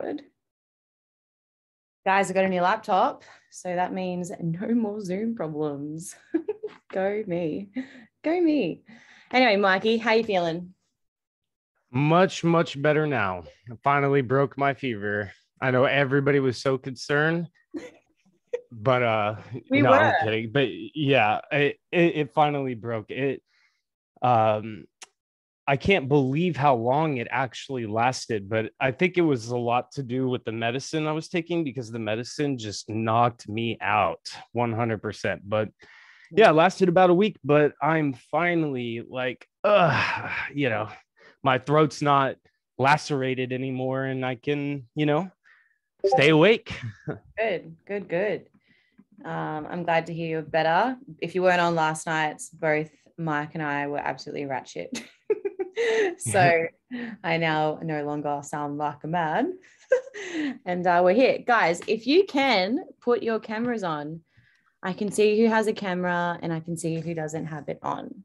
Good. Guys, I got a new laptop. So that means no more Zoom problems. Go me. Go me. Anyway, Mikey, how you feeling? Much, much better now. I finally broke my fever. I know everybody was so concerned, but uh We no, were. I'm kidding. But yeah, it, it it finally broke. It um I can't believe how long it actually lasted, but I think it was a lot to do with the medicine I was taking because the medicine just knocked me out 100%. But yeah, it lasted about a week, but I'm finally like, uh, you know, my throat's not lacerated anymore and I can, you know, stay awake. Good, good, good. Um, I'm glad to hear you're better. If you weren't on last night, both Mike and I were absolutely ratchet. so I now no longer sound like a man. and uh, we're here. Guys, if you can put your cameras on, I can see who has a camera and I can see who doesn't have it on.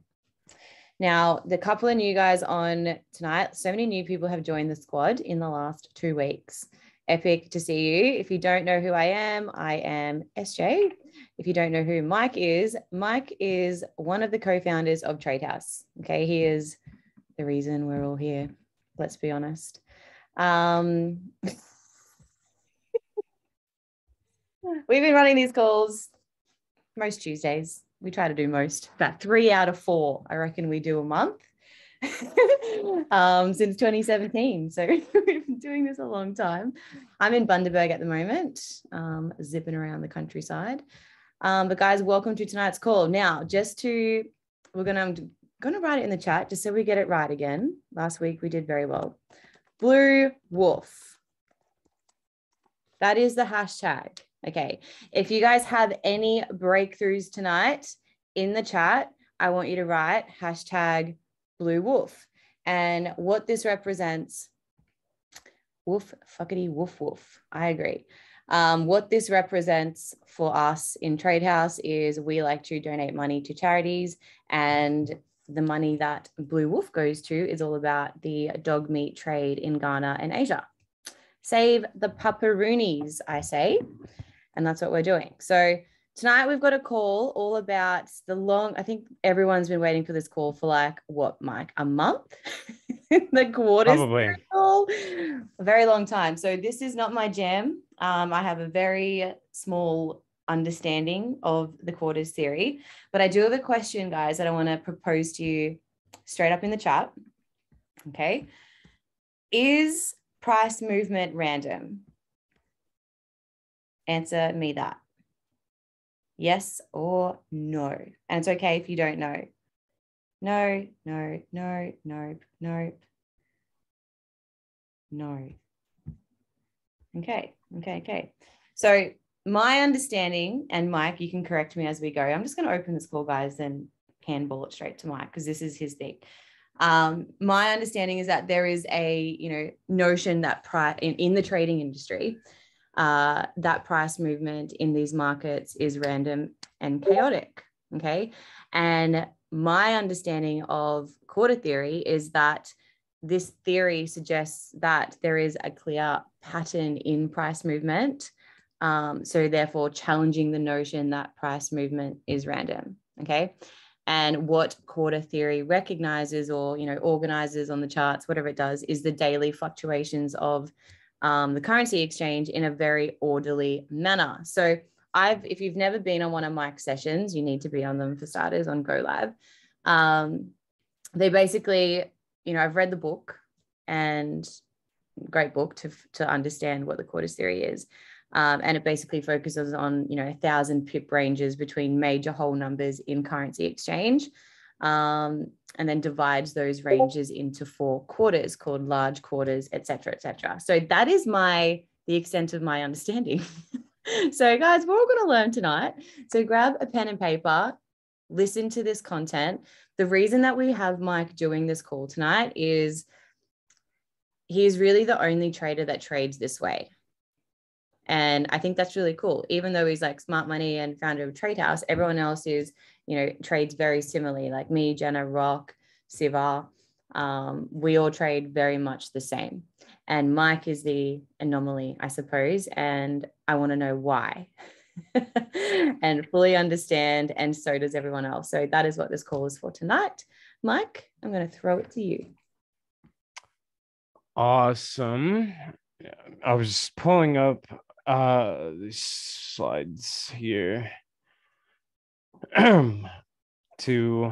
Now, the couple of new guys on tonight, so many new people have joined the squad in the last two weeks. Epic to see you. If you don't know who I am, I am SJ. If you don't know who Mike is, Mike is one of the co founders of Trade House. Okay. He is the reason we're all here. Let's be honest. Um, we've been running these calls most Tuesdays. We try to do most, about three out of four, I reckon we do a month um, since 2017. So we've been doing this a long time. I'm in Bundaberg at the moment, um, zipping around the countryside. Um, but guys, welcome to tonight's call. Now, just to, we're going to, going to write it in the chat just so we get it right again. Last week we did very well. Blue Wolf. That is the hashtag. Okay. If you guys have any breakthroughs tonight in the chat, I want you to write hashtag Blue Wolf. And what this represents, woof, fuckity, woof, woof. I agree. Um, what this represents for us in Trade House is we like to donate money to charities, and the money that Blue Wolf goes to is all about the dog meat trade in Ghana and Asia. Save the pupperoonies, I say. And that's what we're doing. So tonight we've got a call all about the long, I think everyone's been waiting for this call for like what, Mike, a month? the quarters Probably. call, a very long time. So this is not my jam. Um, I have a very small understanding of the quarters theory, but I do have a question, guys, that I want to propose to you straight up in the chat. Okay. Is price movement random? Answer me that. Yes or no. And it's okay if you don't know. No, no, no, no, no, no. Okay, okay, okay. So my understanding, and Mike, you can correct me as we go. I'm just going to open this call, guys, and handball it straight to Mike because this is his thing. Um, my understanding is that there is a you know notion that price in, in the trading industry uh, that price movement in these markets is random and chaotic. Okay, and my understanding of quarter theory is that this theory suggests that there is a clear pattern in price movement. Um, so, therefore, challenging the notion that price movement is random. Okay. And what quarter theory recognizes or you know organizes on the charts, whatever it does, is the daily fluctuations of um, the currency exchange in a very orderly manner. So I've, if you've never been on one of Mike's sessions, you need to be on them for starters on GoLab. Um, they basically, you know, I've read the book and great book to, to understand what the quarters theory is. Um, and it basically focuses on, you know, a thousand pip ranges between major whole numbers in currency exchange. Um, and then divides those ranges into four quarters called large quarters, et cetera, et cetera. So that is my, the extent of my understanding. so guys, we're all going to learn tonight. So grab a pen and paper, listen to this content. The reason that we have Mike doing this call tonight is he is really the only trader that trades this way. And I think that's really cool. Even though he's like smart money and founder of Trade House, everyone else is, you know, trades very similarly, like me, Jenna, Rock, Siva. um, we all trade very much the same. And Mike is the anomaly, I suppose. And I want to know why and fully understand. And so does everyone else. So that is what this call is for tonight. Mike, I'm going to throw it to you. Awesome. I was pulling up uh slides here. To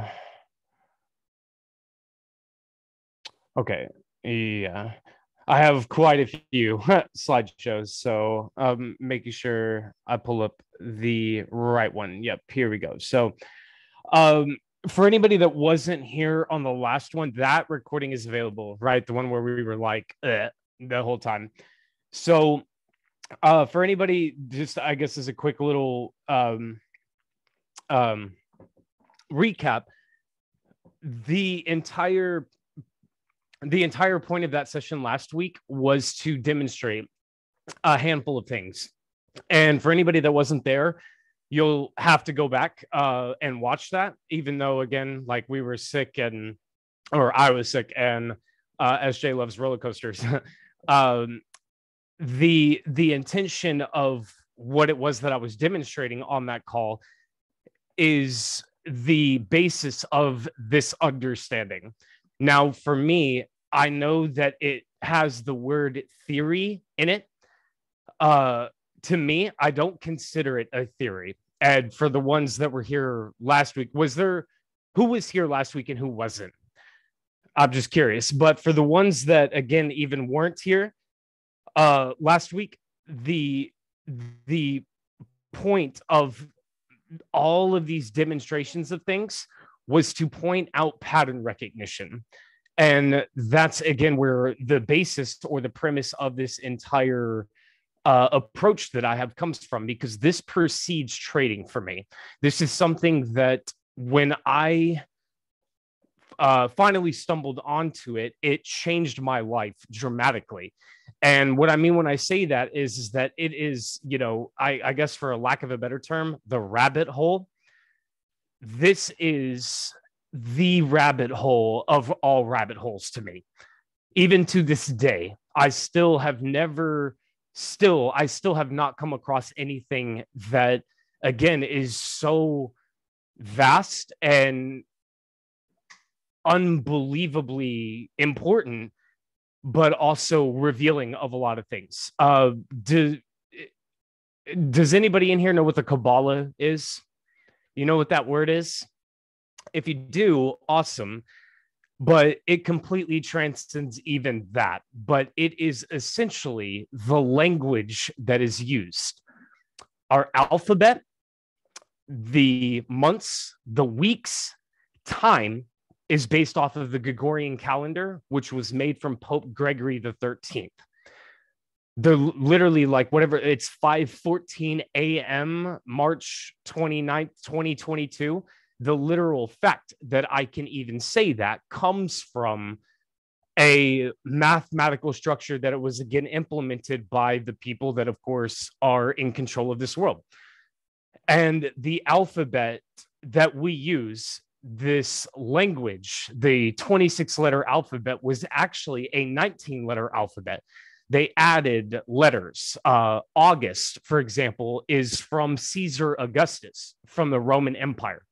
okay yeah. I have quite a few slideshows so um making sure i pull up the right one. Yep here we go. So um for anybody that wasn't here on the last one that recording is available right? The one where we were like the whole time. So uh for anybody just i guess as a quick little um um recap the entire the entire point of that session last week was to demonstrate a handful of things. And for anybody that wasn't there you'll have to go back uh, and watch that even though again like we were sick and or i was sick and uh, sj loves roller coasters. Um, the the intention of what it was that I was demonstrating on that call is the basis of this understanding. Now, for me, I know that it has the word theory in it. Uh, to me, I don't consider it a theory. And for the ones that were here last week, was there who was here last week and who wasn't? I'm just curious. But for the ones that, again, even weren't here, uh, last week, the the point of all of these demonstrations of things was to point out pattern recognition. And that's again where the basis or the premise of this entire uh, approach that I have comes from, because this precedes trading for me. This is something that when I uh, finally stumbled onto it, it changed my life dramatically. And what I mean when I say that is, is that it is, you know, I, I guess for a lack of a better term, the rabbit hole. This is the rabbit hole of all rabbit holes to me. Even to this day, I still have never, still, I still have not come across anything that, again, is so vast and unbelievably important but also revealing of a lot of things. Uh, do, does anybody in here know what the Kabbalah is? You know what that word is? If you do, awesome. But it completely transcends even that. But it is essentially the language that is used. Our alphabet, the months, the weeks, time, is based off of the Gregorian calendar, which was made from Pope Gregory the 13th. They're literally like whatever it's 5:14 a.m. March 29th, 2022. The literal fact that I can even say that comes from a mathematical structure that it was again implemented by the people that, of course, are in control of this world. And the alphabet that we use this language, the 26 letter alphabet, was actually a 19 letter alphabet. They added letters. Uh, August, for example, is from Caesar Augustus from the Roman Empire.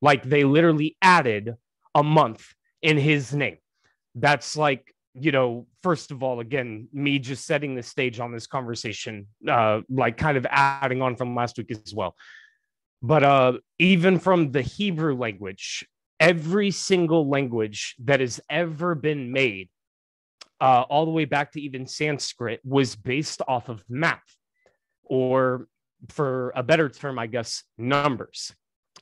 Like they literally added a month in his name. That's like, you know, first of all, again, me just setting the stage on this conversation, uh, like kind of adding on from last week as well but uh, even from the Hebrew language, every single language that has ever been made, uh, all the way back to even Sanskrit, was based off of math, or for a better term, I guess, numbers.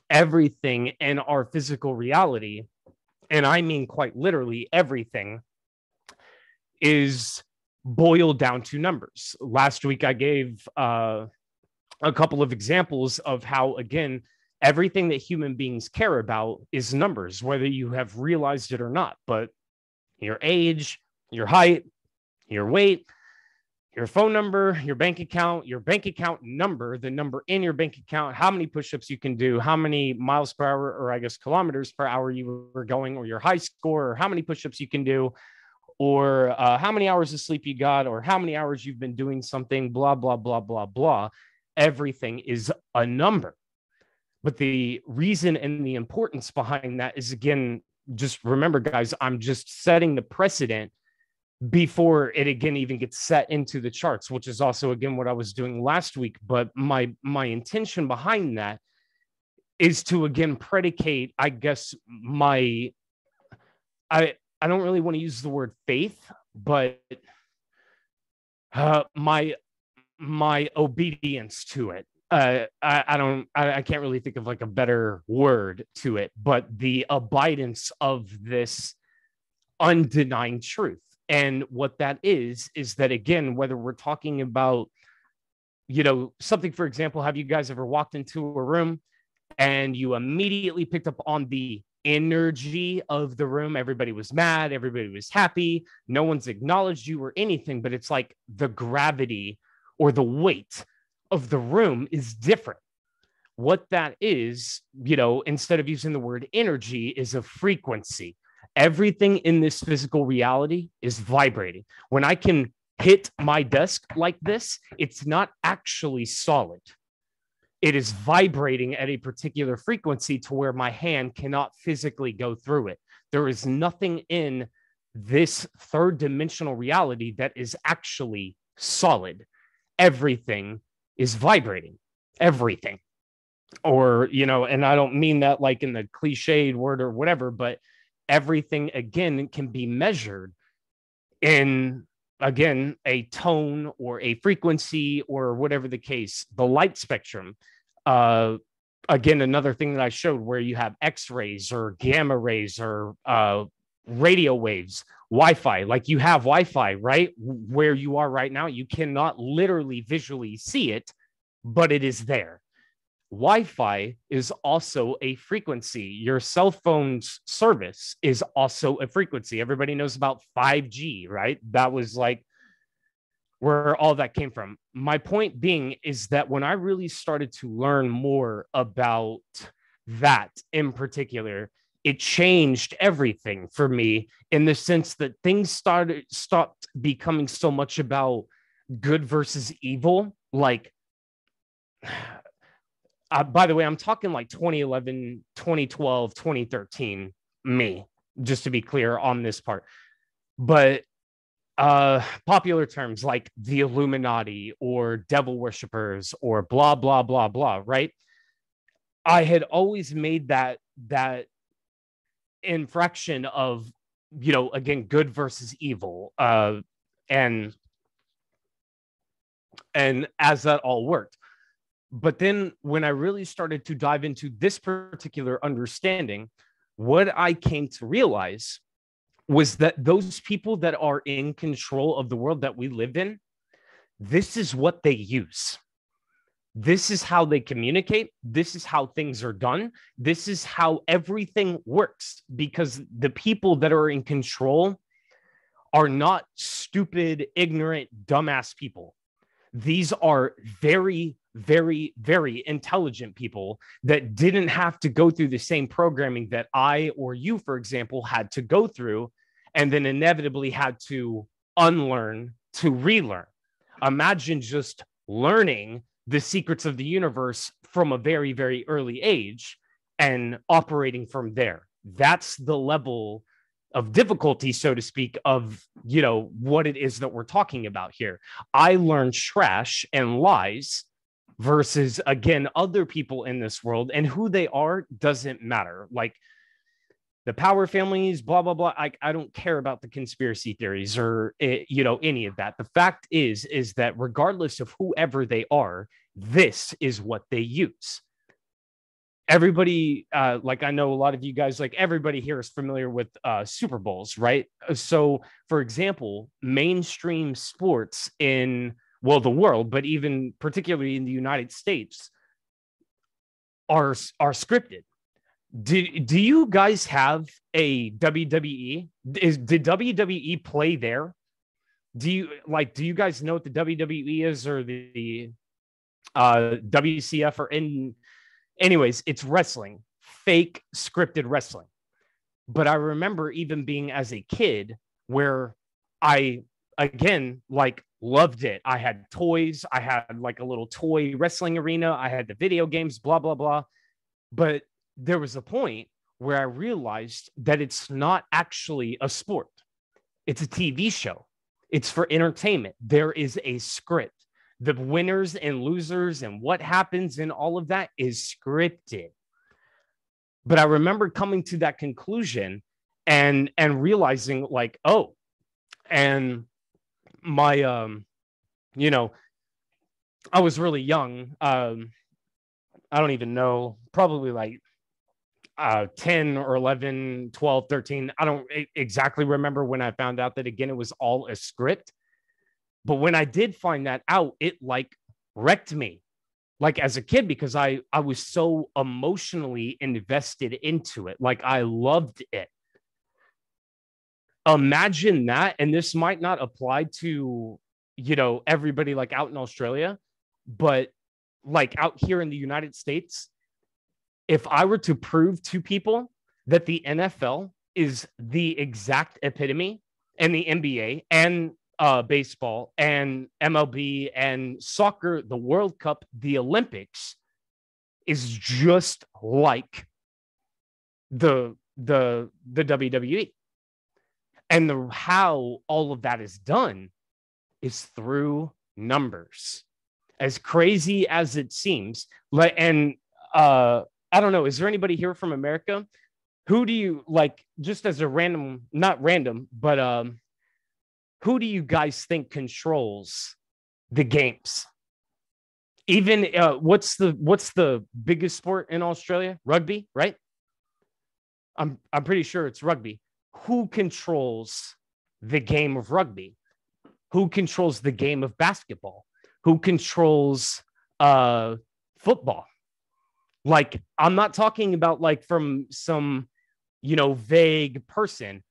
Everything in our physical reality, and I mean quite literally everything, is boiled down to numbers. Last week, I gave uh, a couple of examples of how, again, everything that human beings care about is numbers, whether you have realized it or not. But your age, your height, your weight, your phone number, your bank account, your bank account number, the number in your bank account, how many push-ups you can do, how many miles per hour, or I guess kilometers per hour you were going, or your high score, or how many push-ups you can do, or uh, how many hours of sleep you got, or how many hours you've been doing something, blah, blah, blah, blah, blah. Everything is a number. But the reason and the importance behind that is again, just remember, guys, I'm just setting the precedent before it again even gets set into the charts which is also again what i was doing last week but my my intention behind that is to again predicate i guess my i i don't really want to use the word faith but uh my my obedience to it uh i, I don't I, I can't really think of like a better word to it but the abidance of this undenying truth and what that is, is that again, whether we're talking about, you know, something, for example, have you guys ever walked into a room and you immediately picked up on the energy of the room? Everybody was mad, everybody was happy, no one's acknowledged you or anything, but it's like the gravity or the weight of the room is different what that is, you know, instead of using the word energy, is a frequency everything in this physical reality is vibrating. When I can hit my desk like this, it's not actually solid. It is vibrating at a particular frequency to where my hand cannot physically go through it. There is nothing in this third dimensional reality that is actually solid. Everything is vibrating. Everything. Or, you know, and I don't mean that like in the cliched word or whatever, but everything again can be measured in again a tone or a frequency or whatever the case the light spectrum uh again another thing that i showed where you have x-rays or gamma rays or uh radio waves wi-fi like you have wi-fi right where you are right now you cannot literally visually see it but it is there Wi Fi is also a frequency. Your cell phone's service is also a frequency. Everybody knows about 5G, right? That was like where all that came from. My point being is that when I really started to learn more about that in particular, it changed everything for me in the sense that things started stopped becoming so much about good versus evil like uh, by the way, I'm talking like 2011, 2012, 2013, me, just to be clear on this part. But uh, popular terms like the Illuminati or devil worshippers or blah, blah, blah, blah, right? I had always made that, that infraction of, you know, again, good versus evil. Uh, and, and as that all worked but then when I really started to dive into this particular understanding, what I came to realize was that those people that are in control of the world that we live in, this is what they use. This is how they communicate. This is how things are done. This is how everything works because the people that are in control are not stupid, ignorant, dumbass people. These are very very, very intelligent people that didn't have to go through the same programming that I or you, for example, had to go through, and then inevitably had to unlearn to relearn. Imagine just learning the secrets of the universe from a very, very early age and operating from there. That's the level of difficulty so to speak of you know what it is that we're talking about here. I learned trash and lies versus again other people in this world and who they are doesn't matter. Like the power families blah blah blah I, I don't care about the conspiracy theories or eh, you know any of that. The fact is is that regardless of whoever they are this is what they use everybody uh, like i know a lot of you guys like everybody here is familiar with uh, super bowls right so for example mainstream sports in well, the world, but even particularly in the United States, are are scripted. Do, do you guys have a WWE? Is did WWE play there? do you like do you guys know what the WWE is or the uh WCF or in anyways, it's wrestling, fake scripted wrestling. But I remember even being as a kid where I again like loved it. I had toys, I had like a little toy wrestling arena, I had the video games, blah blah blah. But there was a point where I realized that it's not actually a sport. It's a TV show. It's for entertainment. There is a script. The winners and losers and what happens in all of that is scripted. But I remember coming to that conclusion and and realizing like, oh, and my um, you know, I was really young. Um, I don't even know, probably like uh, 10 or 11, 12, 13. I don't exactly remember when I found out that again, it was all a script. But when I did find that out, it like wrecked me like as a kid because I I was so emotionally invested into it. Like I loved it. Imagine that and this might not apply to you know everybody like out in Australia, but like out here in the United States, if I were to prove to people that the NFL is the exact epitome and the NBA and uh, baseball and MLB and soccer, the World Cup, the Olympics is just like the the the WWE. And the how all of that is done is through numbers. As crazy as it seems, like and uh I don't know. Is there anybody here from America? Who do you like? Just as a random, not random, but um, who do you guys think controls the games? Even uh, what's the what's the biggest sport in Australia? Rugby, right? I'm I'm pretty sure it's rugby. Who controls the game of rugby? Who controls the game of basketball? Who controls uh, football? Like, I'm not talking about like from some, you know, vague person.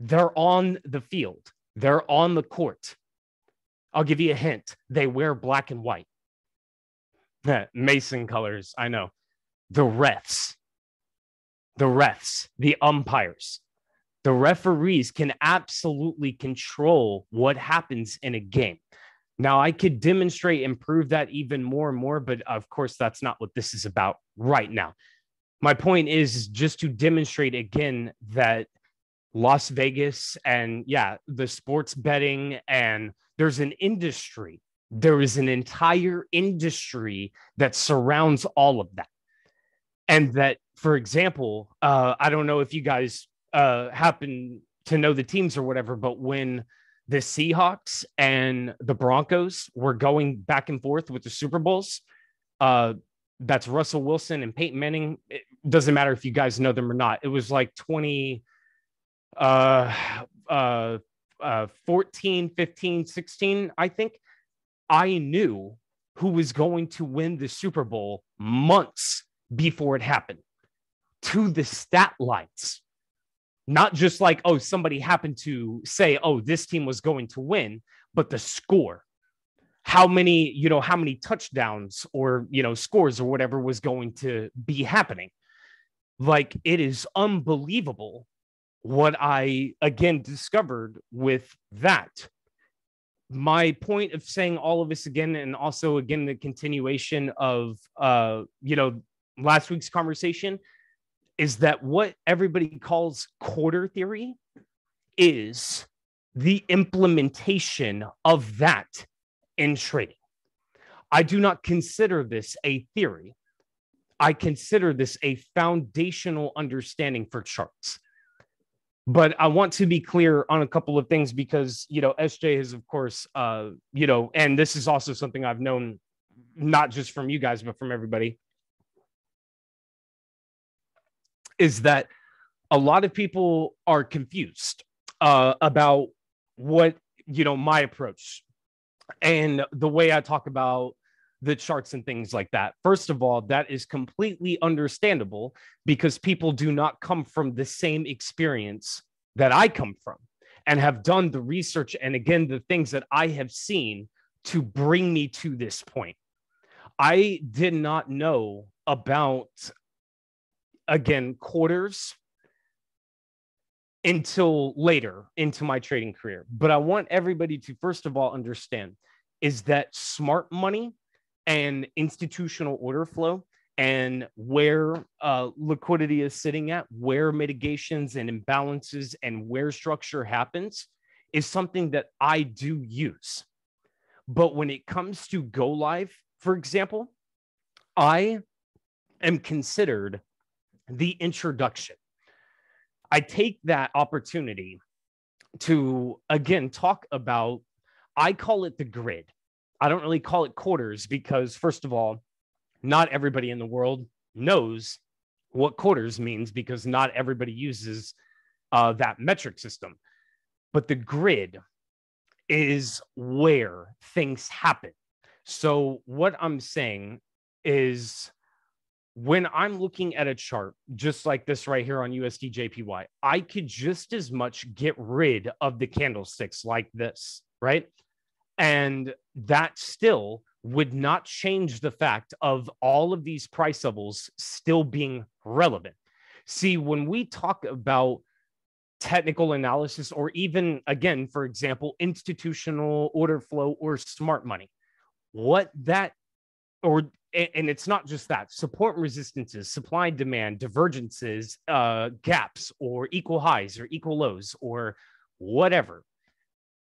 They're on the field, they're on the court. I'll give you a hint they wear black and white. Mason colors, I know. The refs, the refs, the umpires, the referees can absolutely control what happens in a game. Now, I could demonstrate and prove that even more and more, but of course, that's not what this is about right now. My point is just to demonstrate again that Las Vegas and yeah, the sports betting and there's an industry. There is an entire industry that surrounds all of that. And that, for example, uh, I don't know if you guys uh, happen to know the teams or whatever, but when the Seahawks and the Broncos were going back and forth with the Super Bowls. Uh, that's Russell Wilson and Peyton Manning. It doesn't matter if you guys know them or not. It was like 20, uh, uh, uh, 14, 15, 16, I think. I knew who was going to win the Super Bowl months before it happened to the stat lines not just like oh somebody happened to say oh this team was going to win but the score how many you know how many touchdowns or you know scores or whatever was going to be happening like it is unbelievable what i again discovered with that my point of saying all of this again and also again the continuation of uh you know last week's conversation is that what everybody calls quarter theory is the implementation of that in trading. I do not consider this a theory. I consider this a foundational understanding for charts. But I want to be clear on a couple of things because, you know, SJ has, of course, uh, you know, and this is also something I've known not just from you guys, but from everybody is that a lot of people are confused uh, about what you know my approach. And the way I talk about the charts and things like that. First of all, that is completely understandable because people do not come from the same experience that I come from. and have done the research and again the things that I have seen to bring me to this point. I did not know about again quarters until later into my trading career. But I want everybody to first of all understand is that smart money and institutional order flow and where uh, liquidity is sitting at, where mitigations and imbalances and where structure happens is something that I do use. But when it comes to go live, for example, I am considered the introduction. I take that opportunity to again talk about, I call it the grid. I don't really call it quarters because, first of all, not everybody in the world knows what quarters means because not everybody uses uh, that metric system. But the grid is where things happen. So, what I'm saying is when I'm looking at a chart just like this right here on USD JPY, I could just as much get rid of the candlesticks like this, right? And that still would not change the fact of all of these price levels still being relevant. See, when we talk about technical analysis, or even again, for example, institutional order flow or smart money, what that or and it's not just that support and resistances supply and demand divergences uh, gaps or equal highs or equal lows or whatever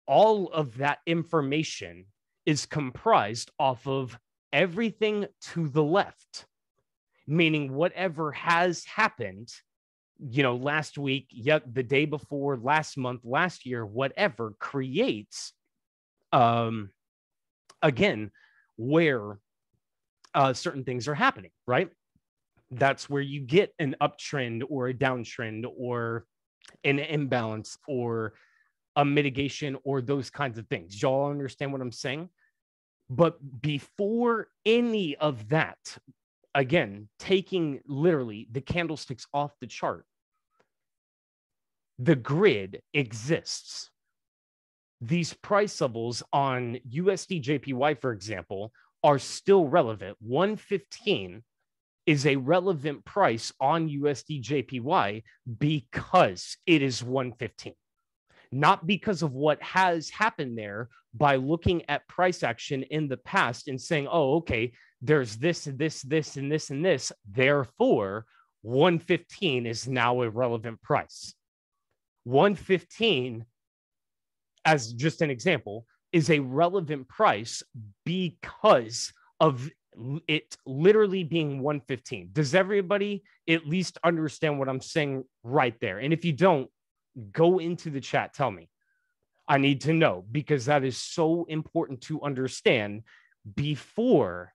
all of that information is comprised off of everything to the left meaning whatever has happened you know last week yet the day before last month last year whatever creates um again where uh, certain things are happening, right? That's where you get an uptrend or a downtrend or an imbalance or a mitigation or those kinds of things. Y'all understand what I'm saying? But before any of that, again, taking literally the candlesticks off the chart, the grid exists. These price levels on USD JPY, for example, are still relevant. 115 is a relevant price on USD JPY because it is 115. Not because of what has happened there by looking at price action in the past and saying, oh, okay, there's this, this, this, and this, and this. Therefore, 115 is now a relevant price. 115, as just an example, is a relevant price because of it literally being 115. Does everybody at least understand what I'm saying right there? And if you don't, go into the chat, tell me. I need to know because that is so important to understand before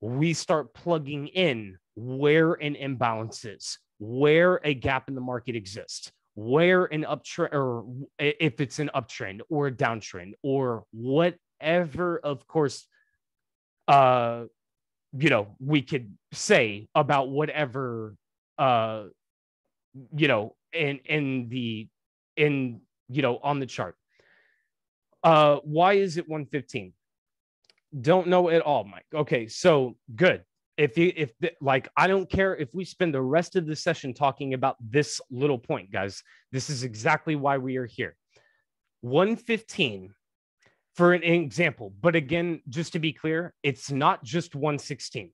we start plugging in where an imbalance is, where a gap in the market exists where an uptrend or if it's an uptrend or a downtrend or whatever of course uh you know we could say about whatever uh you know in in the in you know on the chart. Uh why is it 115 don't know at all mike. Okay so good. If you if the, like i don't care if we spend the rest of the session talking about this little point guys. This is exactly why we are here. 115 for an example but again just to be clear it's not just 116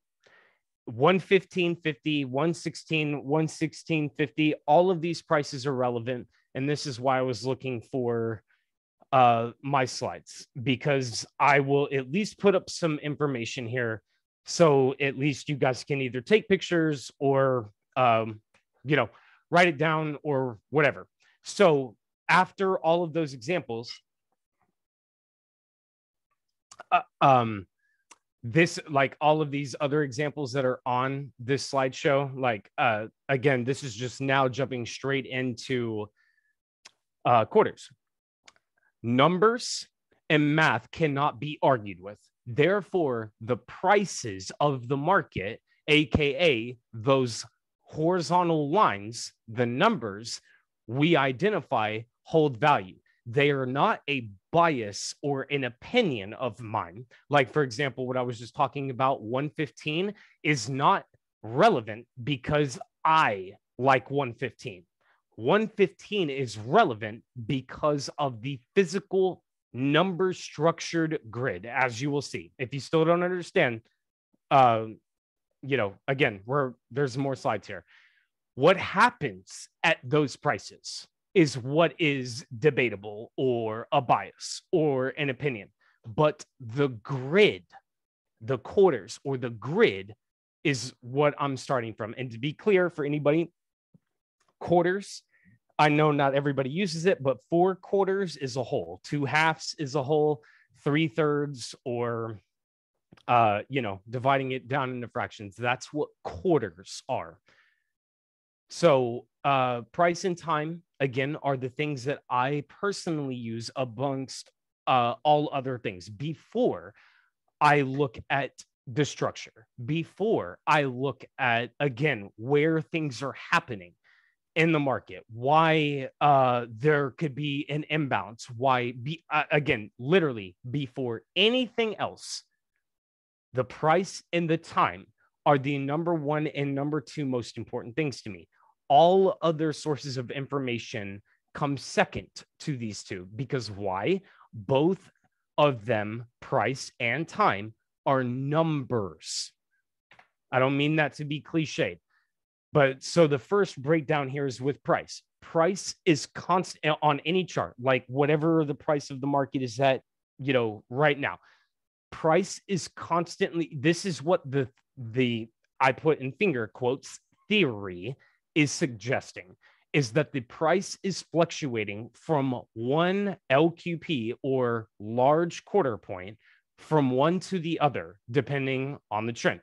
115 50 116 116 50 all of these prices are relevant and this is why i was looking for uh my slides because i will at least put up some information here so at least you guys can either take pictures or, um, you know, write it down or whatever. So after all of those examples, uh, um, this like all of these other examples that are on this slideshow, like uh, again, this is just now jumping straight into uh, quarters. Numbers and math cannot be argued with. Therefore, the prices of the market, AKA those horizontal lines, the numbers we identify hold value. They are not a bias or an opinion of mine. Like, for example, what I was just talking about, 115 is not relevant because I like 115. 115 is relevant because of the physical number structured grid, as you will see. If you still don't understand, uh, you know, again, we're there's more slides here. What happens at those prices is what is debatable or a bias or an opinion. But the grid, the quarters or the grid is what I'm starting from. And to be clear for anybody, quarters, I know not everybody uses it, but four quarters is a whole, two halves is a whole, three thirds, or uh, you know, dividing it down into fractions. That's what quarters are. So, uh, price and time, again, are the things that I personally use amongst uh, all other things. Before I look at the structure, before I look at, again, where things are happening in the market, why uh, there could be an imbalance, why, be, uh, again, literally before anything else, the price and the time are the number one and number two most important things to me all other sources of information come second to these two because why? Both of them, price and time, are numbers. I don't mean that to be cliched. But so the first breakdown here is with price. Price is constant on any chart, like whatever the price of the market is at, you know, right now. Price is constantly, this is what the the I put in finger quotes theory is suggesting is that the price is fluctuating from one LQP or large quarter point from one to the other, depending on the trend.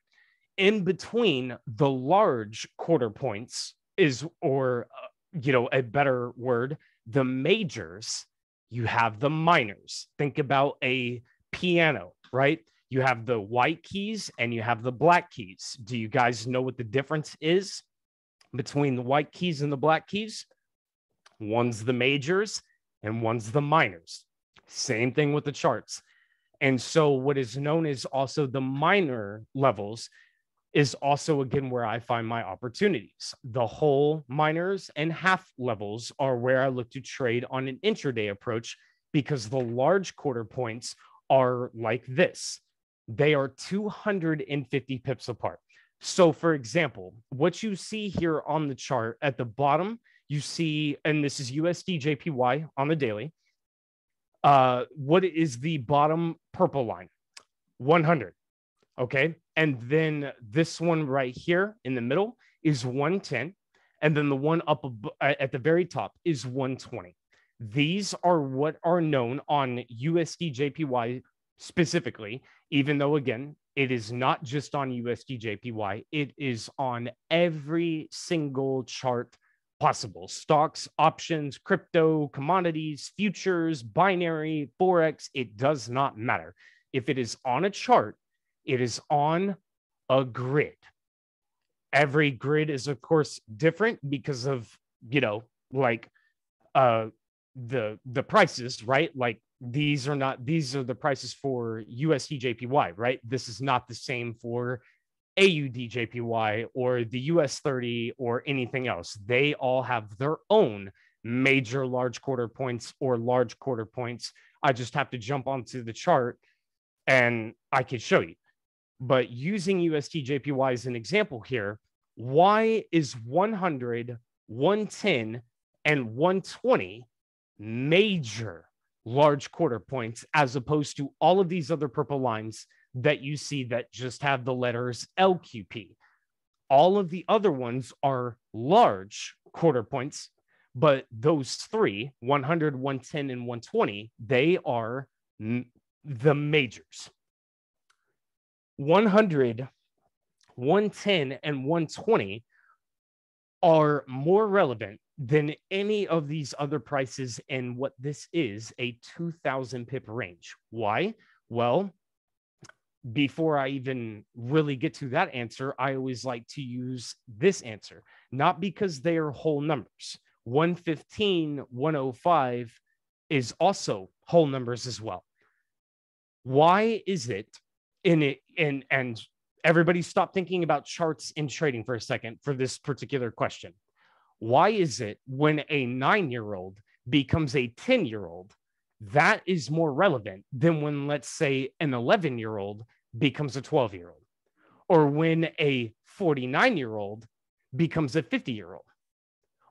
In between the large quarter points is, or, uh, you know, a better word, the majors, you have the minors. Think about a piano, right? You have the white keys and you have the black keys. Do you guys know what the difference is? Between the white keys and the black keys. One's the majors and one's the minors. Same thing with the charts. And so, what is known as also the minor levels is also again where I find my opportunities. The whole minors and half levels are where I look to trade on an intraday approach because the large quarter points are like this they are 250 pips apart. So, for example, what you see here on the chart at the bottom, you see, and this is USD JPY on the daily. Uh, what is the bottom purple line? 100. Okay. And then this one right here in the middle is 110. And then the one up at the very top is 120. These are what are known on USD JPY specifically, even though, again, it is not just on USD JPY, it is on every single chart possible stocks, options, crypto, commodities, futures, binary, Forex. It does not matter. If it is on a chart, it is on a grid. Every grid is, of course, different because of, you know, like uh the the prices right like these are not these are the prices for USD JPY, right? This is not the same for AUD JPY or the US 30 or anything else. They all have their own major large quarter points or large quarter points. I just have to jump onto the chart and I can show you. But using USD JPY as an example here, why is 100, 110, and 120 major large quarter points as opposed to all of these other purple lines that you see that just have the letters LQP. All of the other ones are large quarter points, but those three 100, 110, and 120 they are m- the majors. 100, 110, and 120 are more relevant than any of these other prices and what this is a 2000 pip range. Why? Well, before I even really get to that answer, I always like to use this answer, not because they are whole numbers. 115, 105, is also whole numbers as well. Why is it in it and and everybody stop thinking about charts in trading for a second for this particular question. Why is it when a 9-year-old becomes a 10-year-old that is more relevant than when let's say an 11-year-old becomes a 12-year-old or when a 49-year-old becomes a 50-year-old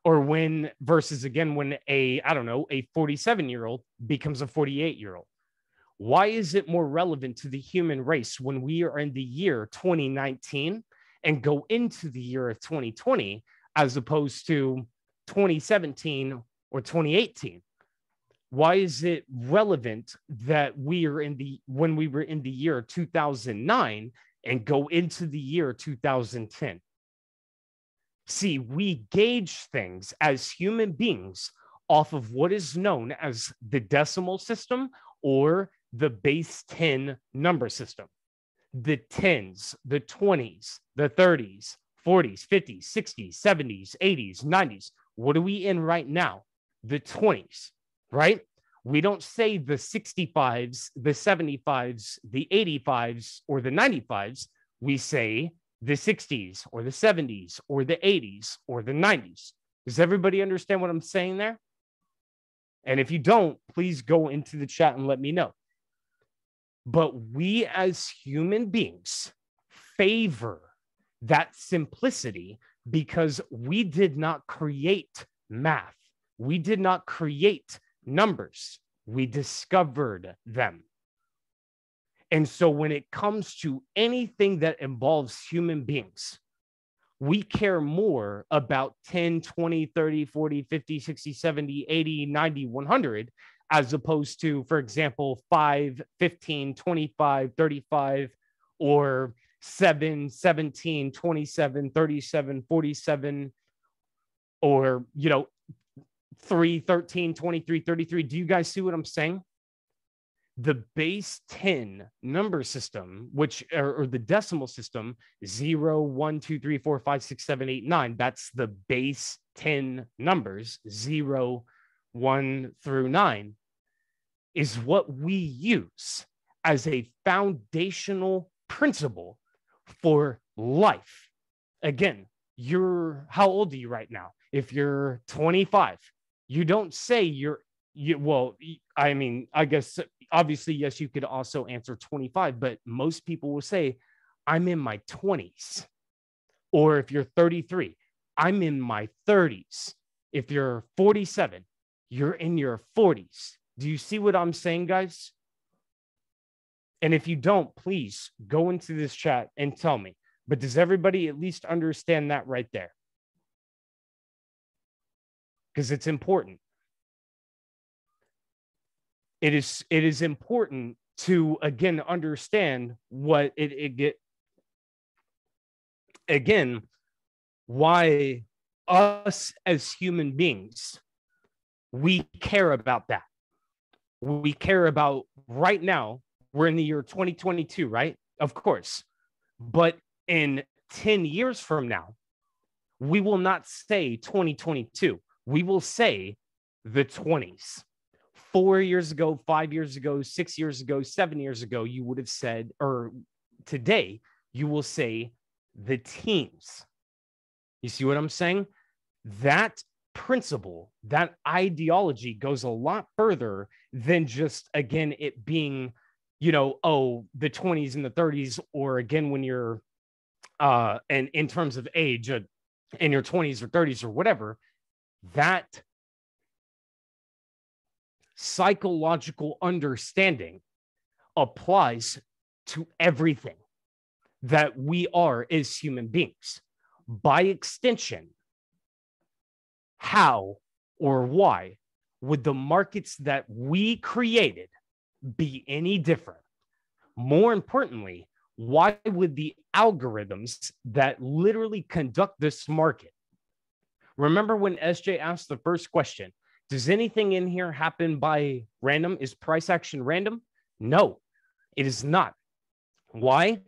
or when versus again when a i don't know a 47 year old becomes a 48 year old why is it more relevant to the human race when we are in the year 2019 and go into the year of 2020 as opposed to 2017 or 2018 why is it relevant that we are in the when we were in the year 2009 and go into the year 2010 See, we gauge things as human beings off of what is known as the decimal system or the base 10 number system. The 10s, the 20s, the 30s, 40s, 50s, 60s, 70s, 80s, 90s. What are we in right now? The 20s, right? We don't say the 65s, the 75s, the 85s, or the 95s. We say the 60s or the 70s or the 80s or the 90s. Does everybody understand what I'm saying there? And if you don't, please go into the chat and let me know. But we as human beings favor that simplicity because we did not create math. We did not create numbers. We discovered them. And so when it comes to anything that involves human beings, we care more about 10, 20, 30, 40, 50, 60, 70, 80, 90, 100, as opposed to, for example, 5, 15, 25, 35, or 7, 17, 27, 37, 47, or, you know, 3, 13, 23, 33. Do you guys see what I'm saying? the base 10 number system, which or, or, the decimal system, 0, 1, 2, 3, 4, 5, 6, 7, 8, 9, that's the base 10 numbers, 0, 1 through 9, is what we use as a foundational principle for life. Again, you're how old are you right now? If you're 25, you don't say you're you well i mean i guess obviously, yes, you could also answer 25, but most people will say, I'm in my 20s. Or if you're 33, I'm in my 30s. If you're 47, you're in your 40s. Do you see what I'm saying, guys? And if you don't, please go into this chat and tell me. But does everybody at least understand that right there? Because it's important it is it is important to again understand what it, it get again why us as human beings we care about that we care about right now we're in the year 2022 right of course but in 10 years from now we will not say 2022 we will say the 20s four years ago, five years ago, six years ago, seven years ago, you would have said, or today, you will say the teams. You see what I'm saying? That principle, that ideology goes a lot further than just, again, it being, you know, oh, the 20s and the 30s, or again, when you're, uh, and in terms of age, uh, in your 20s or 30s or whatever, that psychological understanding applies to everything that we are as human beings. By extension, how or why would the markets that we created be any different? More importantly, why would the algorithms that literally conduct this market? Remember when SJ asked the first question does anything in here happen by random? Is price action random? No, it is not. Why?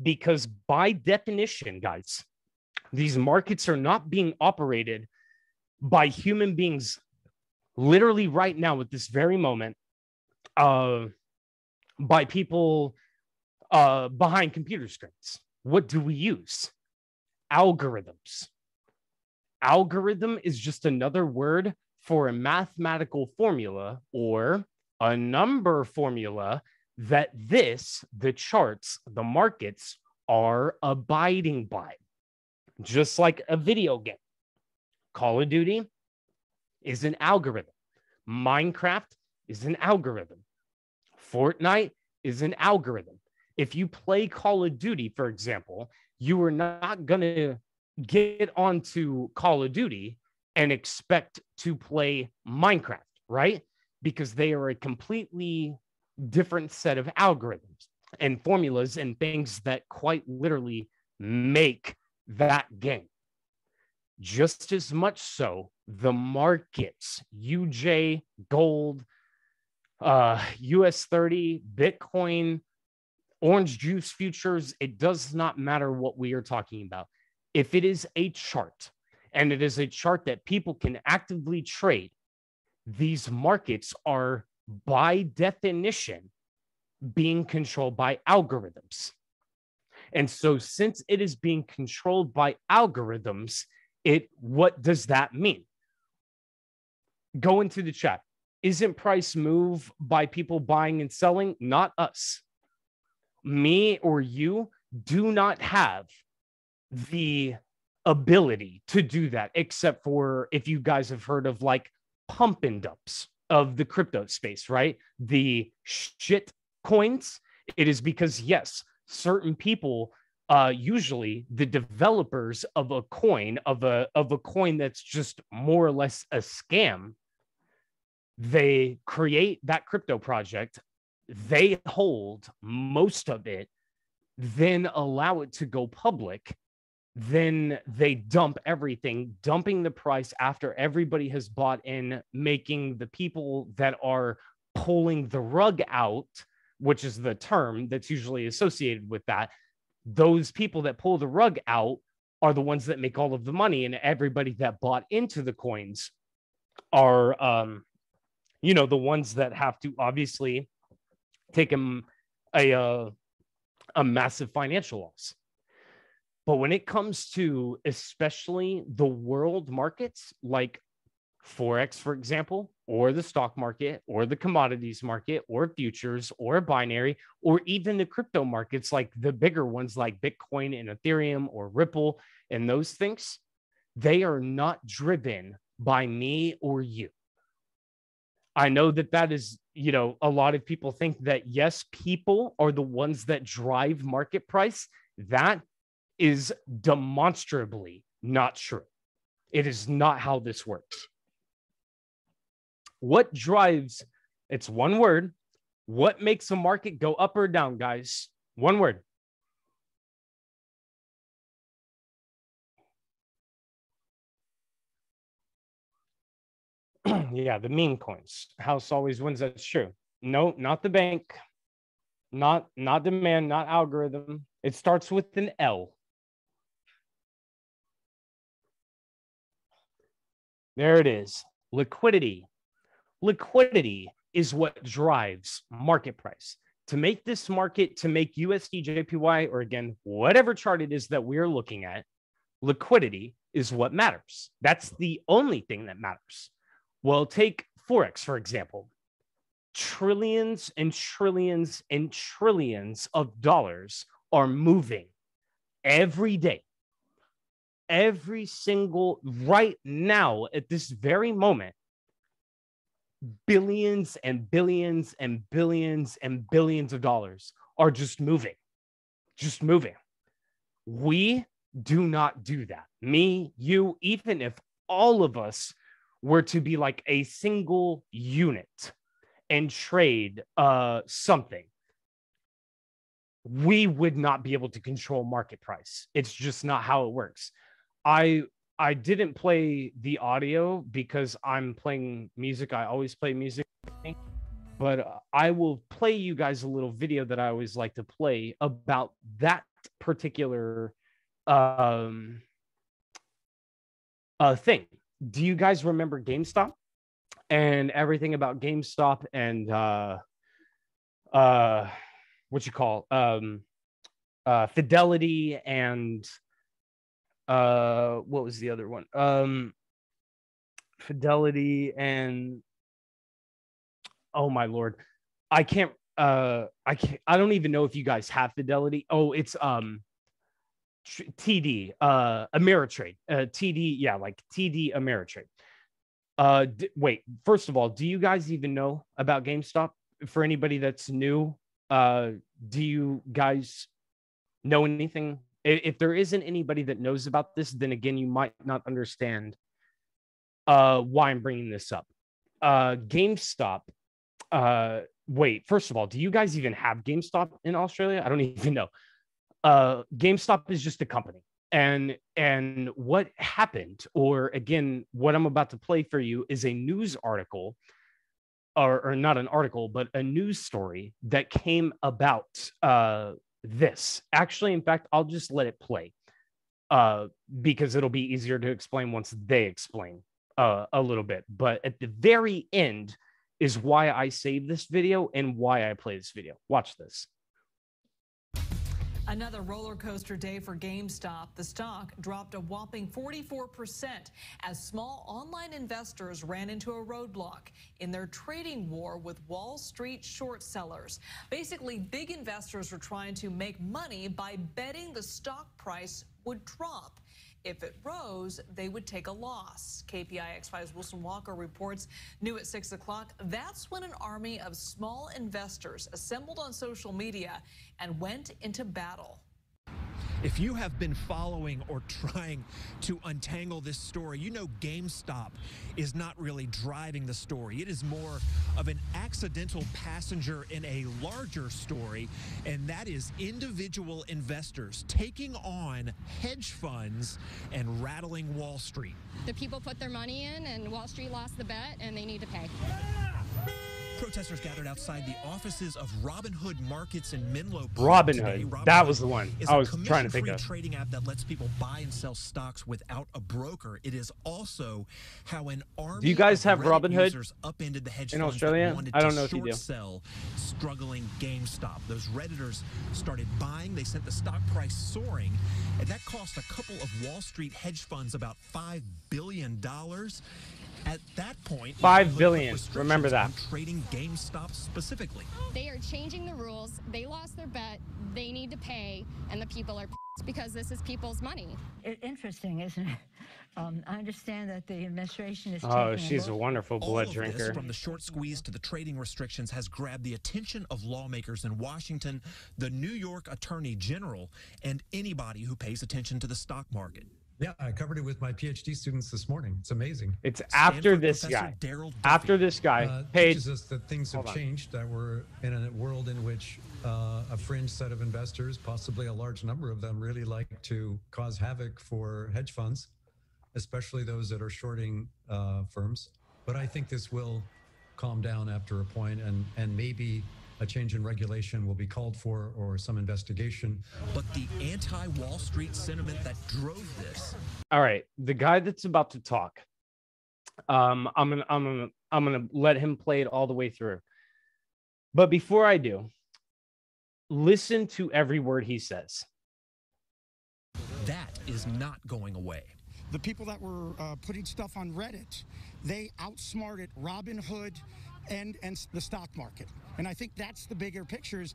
Because by definition, guys, these markets are not being operated by human beings literally right now at this very moment uh, by people uh, behind computer screens. What do we use? Algorithms. Algorithm is just another word for a mathematical formula or a number formula that this, the charts, the markets are abiding by, just like a video game. Call of Duty is an algorithm. Minecraft is an algorithm. Fortnite is an algorithm. If you play Call of Duty, for example, you are not going to get onto Call of Duty and expect to play Minecraft, right? Because they are a completely different set of algorithms and formulas and things that quite literally make that game. Just as much so, the markets, UJ, gold, uh, US 30, Bitcoin, orange juice futures, it does not matter what we are talking about. If it is a chart and it is a chart that people can actively trade, these markets are by definition being controlled by algorithms. And so since it is being controlled by algorithms, it what does that mean? Go into the chat. Isn't price move by people buying and selling? Not us. Me or you do not have the ability to do that, except for if you guys have heard of like pump and dumps of the crypto space, right? The shit coins. It is because, yes, certain people uh, usually the developers of a coin of a of a coin that's just more or less a scam they create that crypto project they hold most of it then allow it to go public then they dump everything dumping the price after everybody has bought in making the people that are pulling the rug out which is the term that's usually associated with that those people that pull the rug out are the ones that make all of the money and everybody that bought into the coins are um you know the ones that have to obviously take them a uh, a massive financial loss but when it comes to especially the world markets like forex for example or the stock market or the commodities market or futures or binary or even the crypto markets like the bigger ones like Bitcoin and Ethereum or Ripple and those things, they are not driven by me or you. I know that that is, you know, a lot of people think that yes, people are the ones that drive market price. That is demonstrably not true. It is not how this works. What drives, it's one word. What makes a market go up or down, guys? One word. yeah, the meme coins. House always wins. That's true. No, not the bank. Not not demand, not algorithm. It starts with an L. There it is. Liquidity liquidity is what drives market price. To make this market, to make USD JPY, or again, whatever chart it is that we're looking at, liquidity is what matters. That's the only thing that matters. Well, take Forex, for example. Trillions and trillions and trillions of dollars are moving every day. Every single, right now, at this very moment, billions and billions and billions and billions of dollars are just moving, just moving. We do not do that. Me, you, even if all of us were to be like a single unit and trade uh, something, we would not be able to control market price. It's just not how it works. I I didn't play the audio because I'm playing music. I always play music. But I will play you guys a little video that I always like to play about that particular um uh thing. Do you guys remember GameStop? and everything about GameStop and uh, uh, what you call um, uh, Fidelity and uh, what was the other one? Um, Fidelity and oh my lord, I can't. Uh, I can't. I don't even know if you guys have Fidelity. Oh, it's um. TD, uh, Ameritrade, uh, TD, yeah, like TD Ameritrade. Uh, d- wait, first of all, do you guys even know about GameStop? For anybody that's new, uh, do you guys know anything? If there isn't anybody that knows about this, then again, you might not understand uh, why I'm bringing this up. Uh, GameStop. Uh, wait, first of all, do you guys even have GameStop in Australia? I don't even know. Uh, GameStop is just a company, and and what happened, or again, what I'm about to play for you is a news article, or, or not an article, but a news story that came about uh, this. Actually, in fact, I'll just let it play uh, because it'll be easier to explain once they explain uh, a little bit. But at the very end is why I saved this video and why I play this video. Watch this. Another roller coaster day for GameStop. The stock dropped a whopping 44% as small online investors ran into a roadblock in their trading war with Wall Street short sellers. Basically, big investors were trying to make money by betting the stock price would drop. If it rose, they would take a loss. KPIX 5's Wilson Walker reports new at 6 o'clock. That's when an army of small investors assembled on social media and went into battle. If you have been following or trying to untangle this story, you know GameStop is not really driving the story. It is more of an accidental passenger in a larger story, and that is individual investors taking on hedge funds and rattling Wall Street. The people put their money in, and Wall Street lost the bet, and they need to pay. Protesters gathered outside the offices of Robinhood Markets in Menlo Park Robinhood. Robinhood that was the one I was trying to think of. trading app that lets people buy and sell stocks without a broker. It is also how an army Do you guys have Reddit Robinhood upended the hedge in Australia? I don't know if you do. Sell struggling GameStop. Those redditors started buying. They sent the stock price soaring, and that cost a couple of Wall Street hedge funds about five billion dollars. At that point, five billion. Remember that. Trading GameStop specifically. They are changing the rules. They lost their bet. They need to pay, and the people are because this is people's money. interesting, isn't it? Um, I understand that the administration is. Oh, she's a, a wonderful blood drinker. This, from the short squeeze to the trading restrictions, has grabbed the attention of lawmakers in Washington, the New York Attorney General, and anybody who pays attention to the stock market. Yeah, I covered it with my PhD students this morning. It's amazing. It's after this guy. After this guy uh, teaches us that things have changed. That we're in a world in which uh, a fringe set of investors, possibly a large number of them, really like to cause havoc for hedge funds, especially those that are shorting uh, firms. But I think this will calm down after a point, and and maybe a change in regulation will be called for or some investigation. But the anti Wall Street sentiment that drove this. All right. The guy that's about to talk, um, I'm gonna I'm gonna I'm gonna let him play it all the way through. But before I do, listen to every word he says. That is not going away. The people that were uh, putting stuff on Reddit, they outsmarted Robinhood and and the stock market. And I think that's the bigger picture is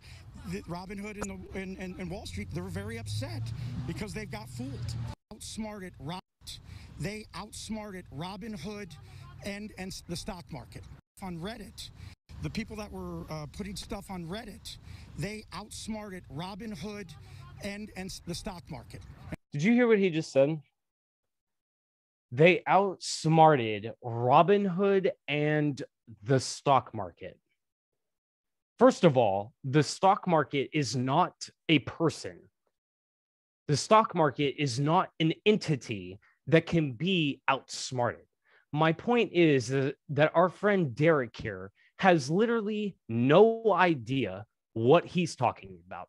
that Robinhood and, the, and, and, and Wall Street, they're very upset because they've got fooled. Outsmarted Rob, they outsmarted Robinhood and, and the stock market. On Reddit, the people that were uh, putting stuff on Reddit, they outsmarted Robinhood and, and the stock market. Did you hear what he just said? They outsmarted Robinhood and the stock market. First of all, the stock market is not a person. The stock market is not an entity that can be outsmarted. My point is that our friend Derek here has literally no idea what he's talking about.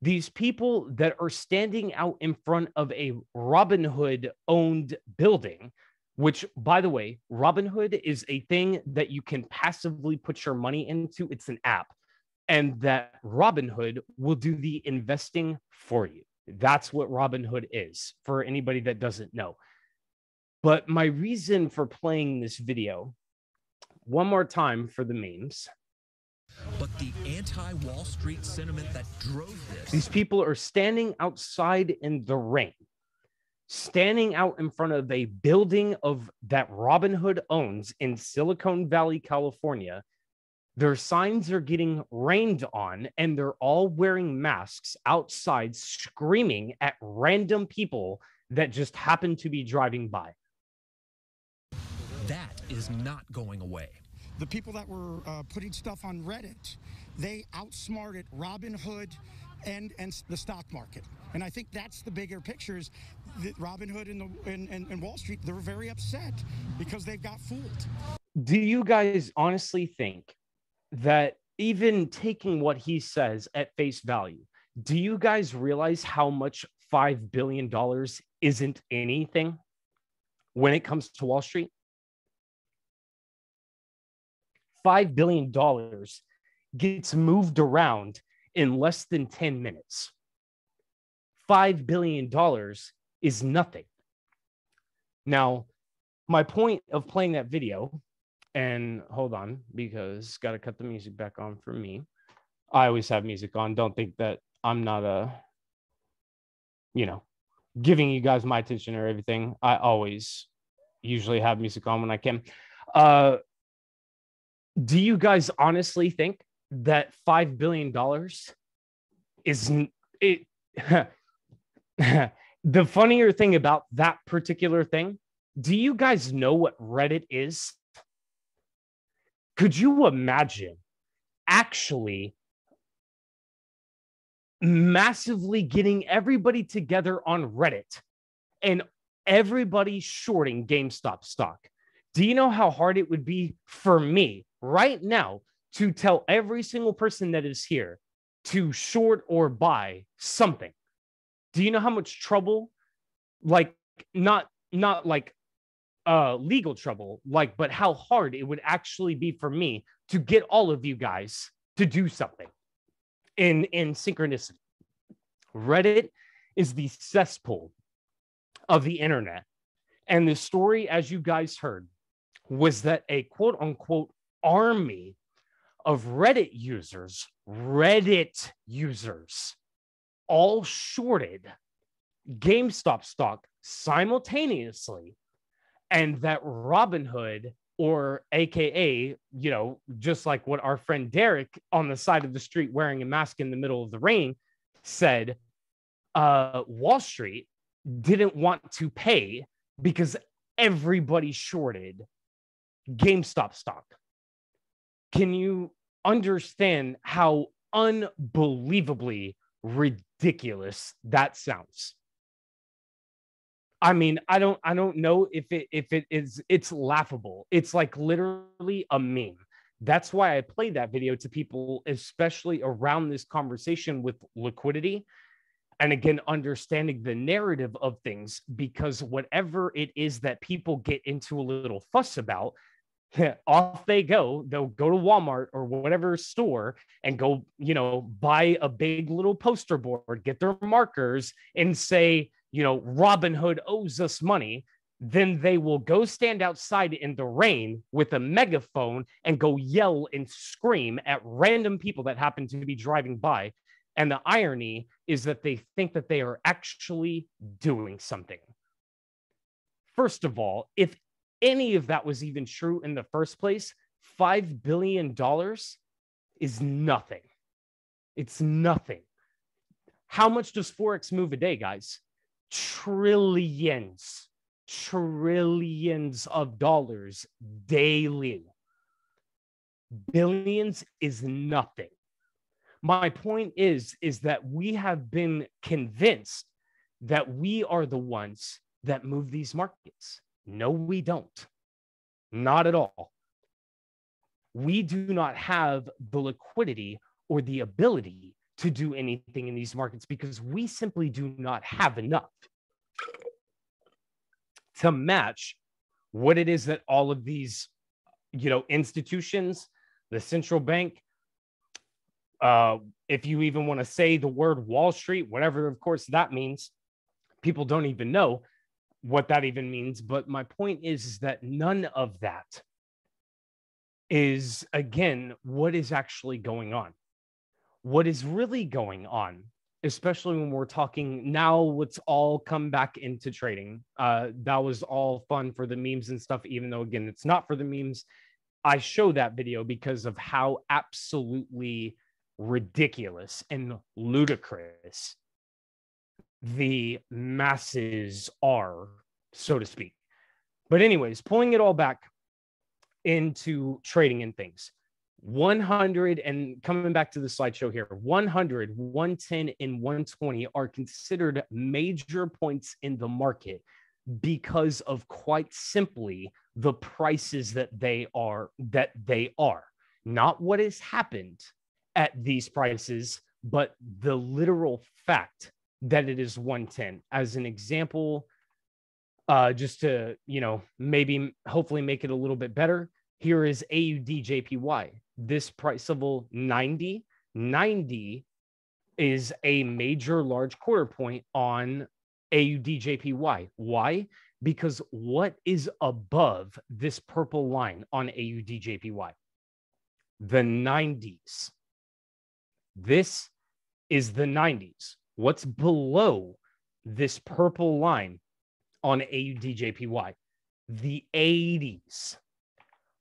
These people that are standing out in front of a Robinhood owned building which, by the way, Robinhood is a thing that you can passively put your money into. It's an app, and that Robinhood will do the investing for you. That's what Robinhood is for anybody that doesn't know. But my reason for playing this video one more time for the memes. But the anti Wall Street sentiment that drove this. These people are standing outside in the rain, standing out in front of a building of that Robinhood owns in Silicon Valley, California. Their signs are getting rained on, and they're all wearing masks outside, screaming at random people that just happen to be driving by. That is not going away. The people that were uh, putting stuff on Reddit, they outsmarted Robinhood and and the stock market. And I think that's the bigger picture is that Robinhood and, the, and, and, and Wall Street, they're very upset because they've got fooled. Do you guys honestly think that even taking what he says at face value, do you guys realize how much $5 billion isn't anything when it comes to Wall Street? $5 billion gets moved around in less than 10 minutes. $5 billion is nothing. Now, my point of playing that video, and hold on, because got to cut the music back on for me. I always have music on. Don't think that I'm not a, you know, giving you guys my attention or everything. I always usually have music on when I can. Uh, do you guys honestly think that five billion dollars is it? the funnier thing about that particular thing, do you guys know what Reddit is? Could you imagine actually massively getting everybody together on Reddit and everybody shorting GameStop stock? Do you know how hard it would be for me right now to tell every single person that is here to short or buy something? Do you know how much trouble, like not not like uh legal trouble, like but how hard it would actually be for me to get all of you guys to do something in in synchronicity. Reddit is the cesspool of the internet. And the story, as you guys heard, was that a quote unquote army of Reddit users, Reddit users, all shorted GameStop stock simultaneously, and that Robinhood, or AKA, you know, just like what our friend Derek on the side of the street wearing a mask in the middle of the rain said, uh, Wall Street didn't want to pay because everybody shorted GameStop stock. Can you understand how unbelievably ridiculous that sounds? I mean, I don't I don't know if it if it is it's laughable. It's like literally a meme. That's why I play that video to people, especially around this conversation with liquidity, and again understanding the narrative of things because whatever it is that people get into a little fuss about off they go. They'll go to walmart or whatever store and go you know buy a big little poster board get their markers and say you know Robinhood owes us money. Then they will go stand outside in the rain with a megaphone and go yell and scream at random people that happen to be driving by. And the irony is that they think that they are actually doing something. First of all, if any of that was even true in the first place, $5 billion is nothing. It's nothing. How much does Forex move a day, guys? Trillions, trillions of dollars daily. Billions is nothing my point is is that we have been convinced that we are the ones that move these markets no we don't. Not at all. We do not have the liquidity or the ability to do anything in these markets because we simply do not have enough to match what it is that all of these, you know, institutions, the central bank, uh, if you even want to say the word Wall Street, whatever, of course, that means, people don't even know what that even means. But my point is, is that none of that is, again, what is actually going on. What is really going on especially when we're talking now let's all come back into trading uh that was all fun for the memes and stuff even though again it's not for the memes i show that video because of how absolutely ridiculous and ludicrous the masses are so to speak. But anyways pulling it all back into trading and things 100 and coming back to the slideshow here 100 110 and 120 are considered major points in the market because of quite simply the prices that they are that they are. Not what has happened at these prices but the literal fact that it is 110 as an example uh just to you know maybe hopefully make it a little bit better here is AUD JPY this price level 90 90 is a major large quarter point on AUDJPY. Why? Because what is above this purple line on AUDJPY? The 90s. This is the 90s. What's below this purple line on AUDJPY? The 80s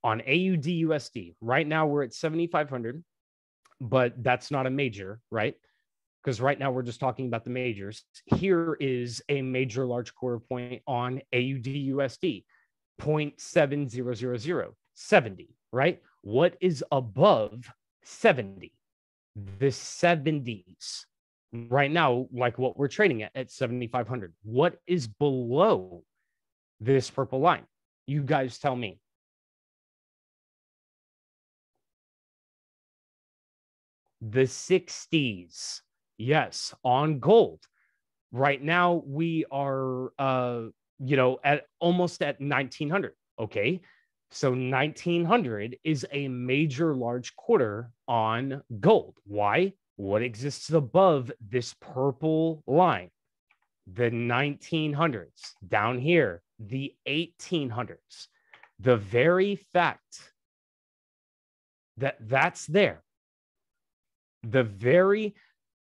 on AUDUSD. Right now we're at 7,500, but that's not a major, right? Because right now we're just talking about the majors. Here is a major large quarter point on AUD USD, 0.7000, 70, right? What is above 70? The 70s. Right now, like what we're trading at at 7,500. What is below this purple line? You guys tell me. the 60s. Yes, on gold. Right now we are uh you know at almost at 1900, okay? So 1900 is a major large quarter on gold. Why? What exists above this purple line? The 1900s. Down here, the 1800s. The very fact that that's there the very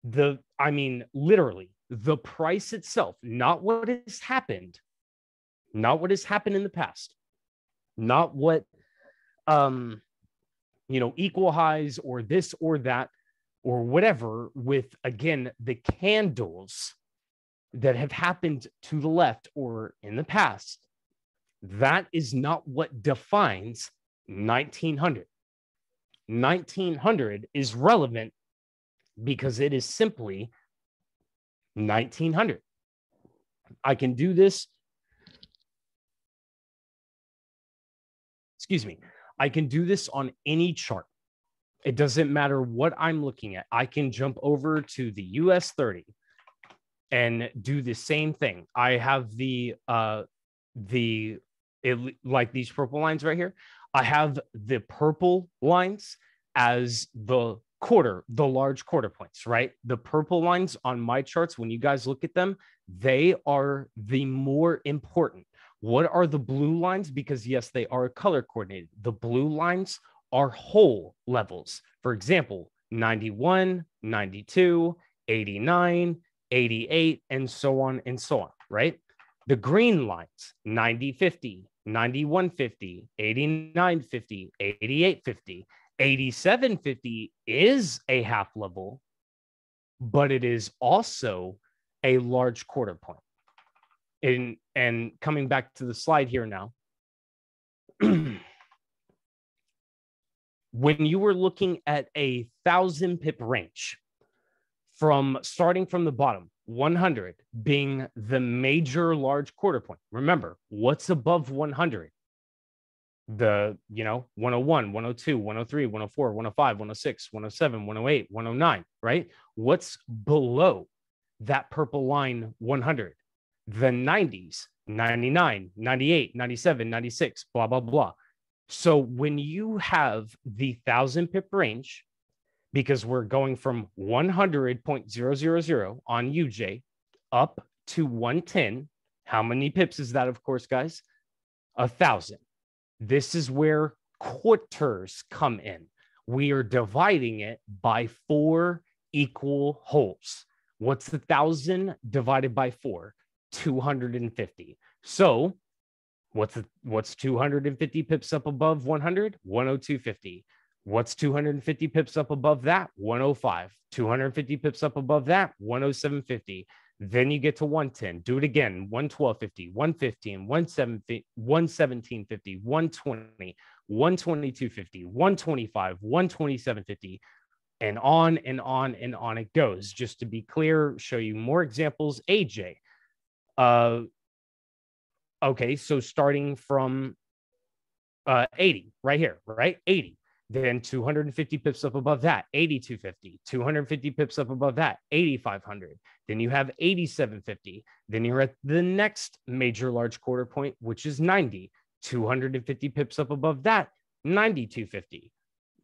the i mean literally the price itself not what has happened not what has happened in the past not what um you know equal highs or this or that or whatever with again the candles that have happened to the left or in the past that is not what defines 1900 1900 is relevant because it is simply 1900. I can do this. Excuse me. I can do this on any chart. It doesn't matter what I'm looking at. I can jump over to the US 30 and do the same thing. I have the uh the it, like these purple lines right here. I have the purple lines as the quarter, the large quarter points, right? The purple lines on my charts, when you guys look at them, they are the more important. What are the blue lines? Because yes, they are color coordinated. The blue lines are whole levels. For example, 91, 92, 89, 88, and so on and so on, right? The green lines, 90, 50, 9150, 8950, 8850, 8750 is a half level, but it is also a large quarter point. And, and coming back to the slide here now, when you were looking at a thousand pip range from starting from the bottom, 100 being the major large quarter point. Remember, what's above 100? The, you know, 101, 102, 103, 104, 105, 106, 107, 108, 109, right? What's below that purple line 100? The 90s, 99, 98, 97, 96, blah, blah, blah. So when you have the thousand pip range, because we're going from 100.000 on UJ up to 110, how many pips is that, of course, guys? A thousand. This is where quarters come in. We are dividing it by four equal holes. What's the thousand divided by four? 250. So what's what's 250 pips up above 100? 102.50. What's 250 pips up above that? 105. 250 pips up above that? 107.50. Then you get to 110. Do it again. 112.50, 115, 117, 117.50, 120, 122.50, 125, 127.50, and on and on and on it goes. Just to be clear, show you more examples. AJ. Uh, okay, so starting from uh, 80 right here, right? 80 then 250 pips up above that. 8250 250 pips up above that. 8500 then you have 8750 then you're at the next major large quarter point which is 90 250 pips up above that. 9250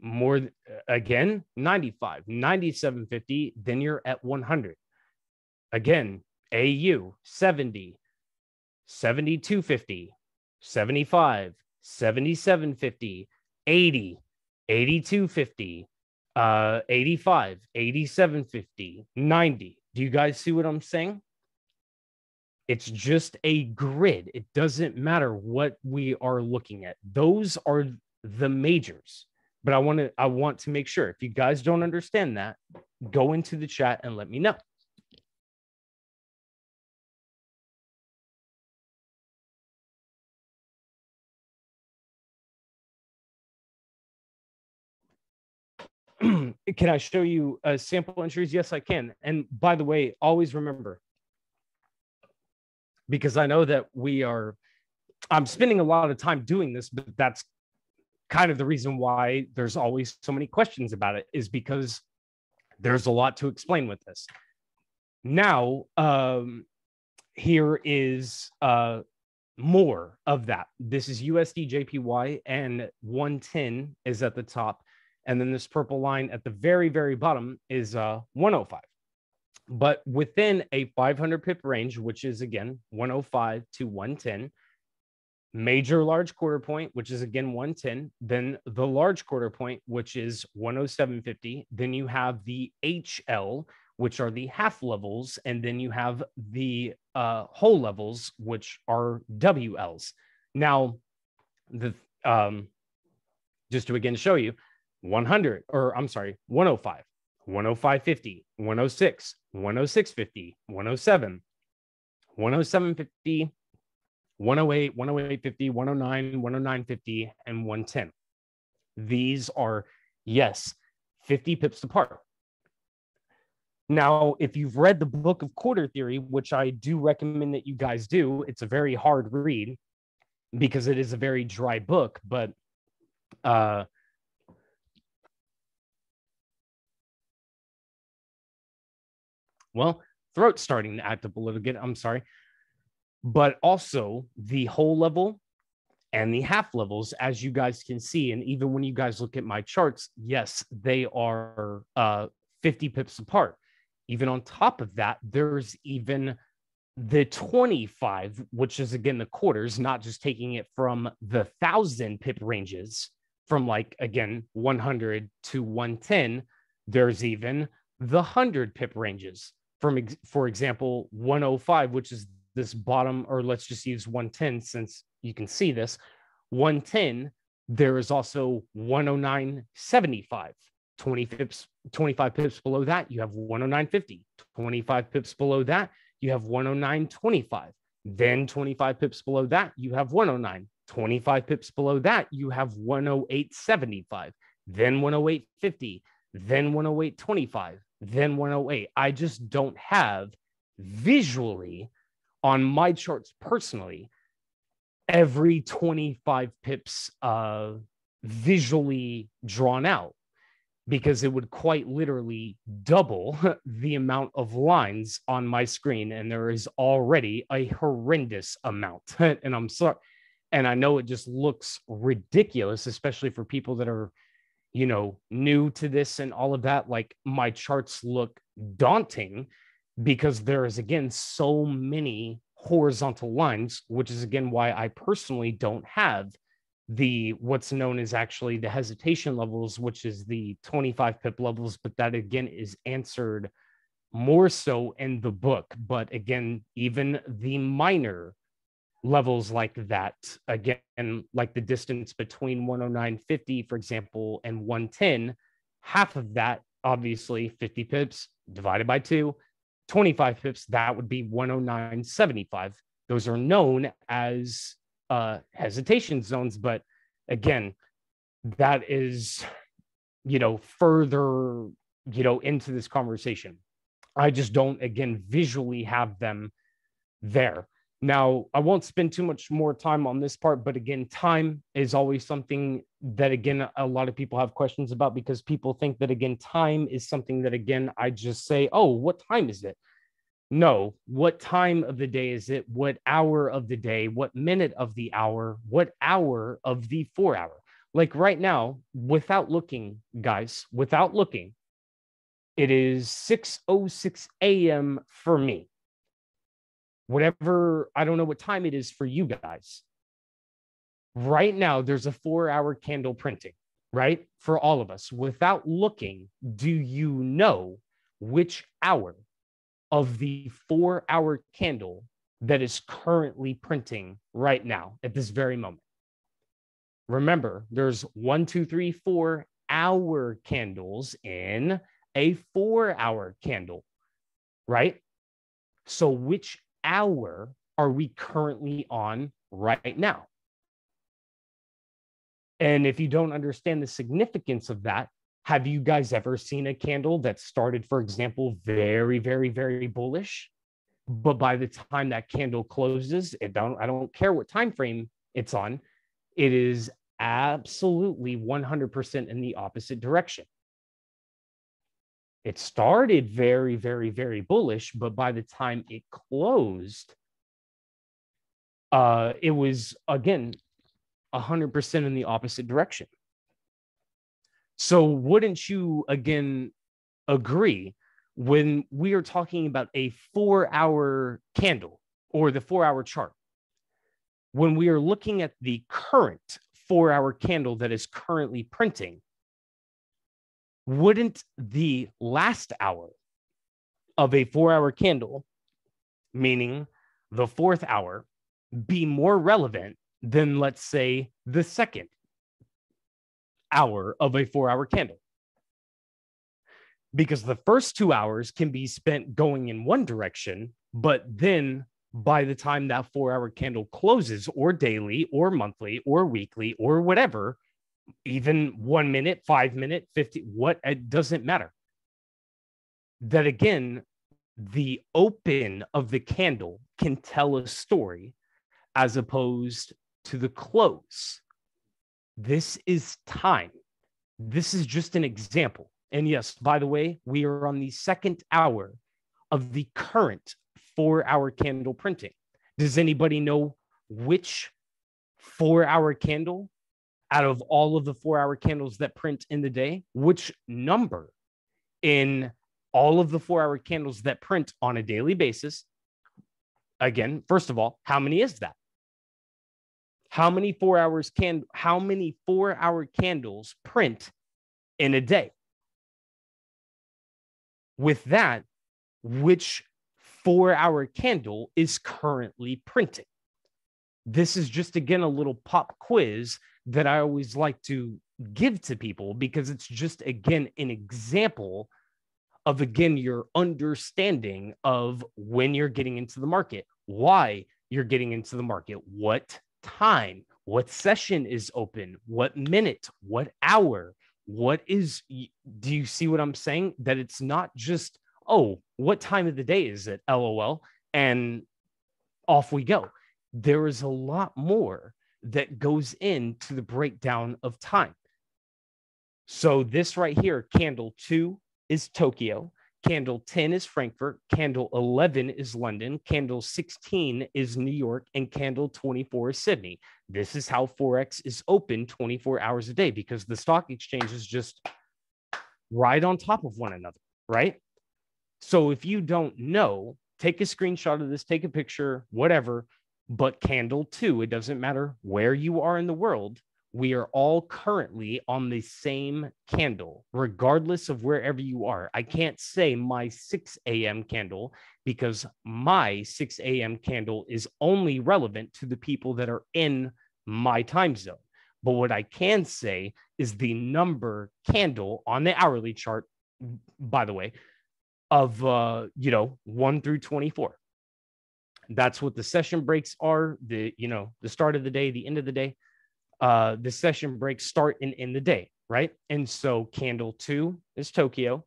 more again 95 9750 then you're at 100 again au 70 7250 75 7750 80 8250, uh, 85, 8750, 90. Do you guys see what I'm saying? It's just a grid. It doesn't matter what we are looking at. Those are the majors. But I want to I want to make sure if you guys don't understand that, go into the chat and let me know. Can I show you uh, sample entries? Yes, I can. And by the way, always remember, because I know that we are, I'm spending a lot of time doing this, but that's kind of the reason why there's always so many questions about it is because there's a lot to explain with this. Now, um, here is uh, more of that. This is USD JPY, and 110 is at the top. And then this purple line at the very, very bottom is uh, 105. But within a 500 pip range, which is again 105 to 110, major large quarter point, which is again 110, then the large quarter point, which is 107.50. Then you have the HL, which are the half levels, and then you have the uh, whole levels, which are WLs. Now, the um, just to again show you, 100 or I'm sorry, 105, 105.50, 106, 106.50, 107, 107.50, 108, 108.50, 109, 109.50, and 110. These are, yes, 50 pips apart. Now, if you've read the book of quarter theory, which I do recommend that you guys do, it's a very hard read because it is a very dry book, but uh, well, throat starting to act up a little bit. I'm sorry. But also the whole level and the half levels, as you guys can see, and even when you guys look at my charts, yes, they are uh, 50 pips apart. Even on top of that, there's even the 25, which is again the quarters, not just taking it from the thousand pip ranges from like again 100 to 110. There's even the 100 pip ranges from for example 105 which is this bottom or let's just use 110 since you can see this. 110 there is also 109.75 20 pips 25 pips below that you have 109.50 25 pips below that you have 109.25 then 25 pips below that you have 109 25 pips below that you have 108.75 then 108.50 then 108.25 then 108. I just don't have visually on my charts personally every 25 pips uh, visually drawn out because it would quite literally double the amount of lines on my screen. And there is already a horrendous amount. and I'm sorry. And I know it just looks ridiculous, especially for people that are, you know, new to this and all of that. Like my charts look daunting because there is, again, so many horizontal lines, which is, again, why I personally don't have the what's known as actually the hesitation levels, which is the 25 pip levels, but that again is answered more so in the book. But again, even the minor levels like that, again, like the distance between 109.50, for example, and 110, half of that, obviously 50 pips divided by two, 25 pips, that would be 109.75. Those are known as uh, hesitation zones. But again, that is, you know, further, you know, into this conversation. I just don't, again, visually have them there. Now, I won't spend too much more time on this part, but again, time is always something that, again, a lot of people have questions about because people think that, again, time is something that, again, I just say, oh, what time is it? No, what time of the day is it? What hour of the day? What minute of the hour? What hour of the four hour? Like right now, without looking, guys, without looking, it is 6:06 a.m. for me. Whatever, I don't know what time it is for you guys. Right now, there's a four hour candle printing, right? For all of us. Without looking, do you know which hour of the four hour candle that is currently printing right now at this very moment. Remember, there's one, two, three, four hour candles in a four hour candle, right? So, which hour are we currently on right now? And if you don't understand the significance of that, have you guys ever seen a candle that started, for example, very, very, very bullish? But by the time that candle closes, it don't, I don't care what time frame it's on, it is absolutely 100% in the opposite direction. It started very, very, very bullish, but by the time it closed, uh, it was again 100% in the opposite direction. So, wouldn't you again agree when we are talking about a four hour candle or the four hour chart? When we are looking at the current four hour candle that is currently printing, wouldn't the last hour of a four hour candle, meaning the fourth hour, be more relevant than, let's say, the second hour of a four hour candle. Because the first two hours can be spent going in one direction, but then by the time that four hour candle closes, or daily, or monthly, or weekly, or whatever, even one minute, five minute, 50, what it doesn't matter. That again, the open of the candle can tell a story as opposed to the close. This is time. This is just an example. And yes, by the way, we are on the second hour of the current four hour candle printing. Does anybody know which four hour candle out of all of the four hour candles that print in the day, which number in all of the four hour candles that print on a daily basis? Again, first of all, how many is that? how many four hours can how many four hour candles print in a day with that which four hour candle is currently printing this is just again a little pop quiz that i always like to give to people because it's just again an example of again your understanding of when you're getting into the market why you're getting into the market what time, what session is open, what minute, what hour, what is, do you see what I'm saying? That it's not just, oh, what time of the day is it? LOL. And off we go. There is a lot more that goes into the breakdown of time. So this right here, candle two is Tokyo, candle 10 is Frankfurt, candle 11 is London, candle 16 is New York, and candle 24 is Sydney. This is how Forex is open 24 hours a day because the stock exchange is just right on top of one another, right? So if you don't know, take a screenshot of this, take a picture, whatever, but candle two, it doesn't matter where you are in the world we are all currently on the same candle, regardless of wherever you are. I can't say my 6 a.m. candle because my 6 a.m. candle is only relevant to the people that are in my time zone. But what I can say is the number candle on the hourly chart, by the way, of uh, you know, 1 through 24. That's what the session breaks are, the you know, the start of the day, the end of the day uh, the session breaks start in, in the day, right? And so candle two is Tokyo.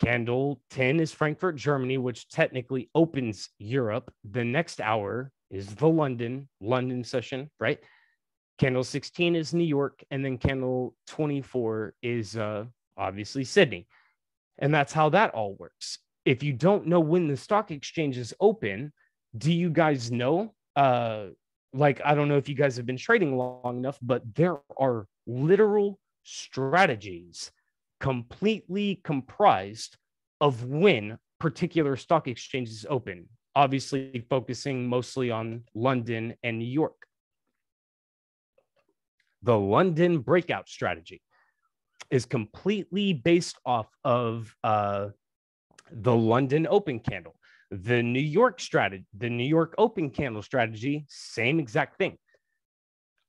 Candle 10 is Frankfurt, Germany, which technically opens Europe. The next hour is the London, London session, right? Candle 16 is New York. And then candle 24 is uh, obviously Sydney. And that's how that all works. If you don't know when the stock exchange is open, do you guys know uh, like I don't know if you guys have been trading long enough, but there are literal strategies completely comprised of when particular stock exchanges open, obviously focusing mostly on London and New York. The London breakout strategy is completely based off of uh, the London open candle. The New York strategy, the New York open candle strategy, same exact thing.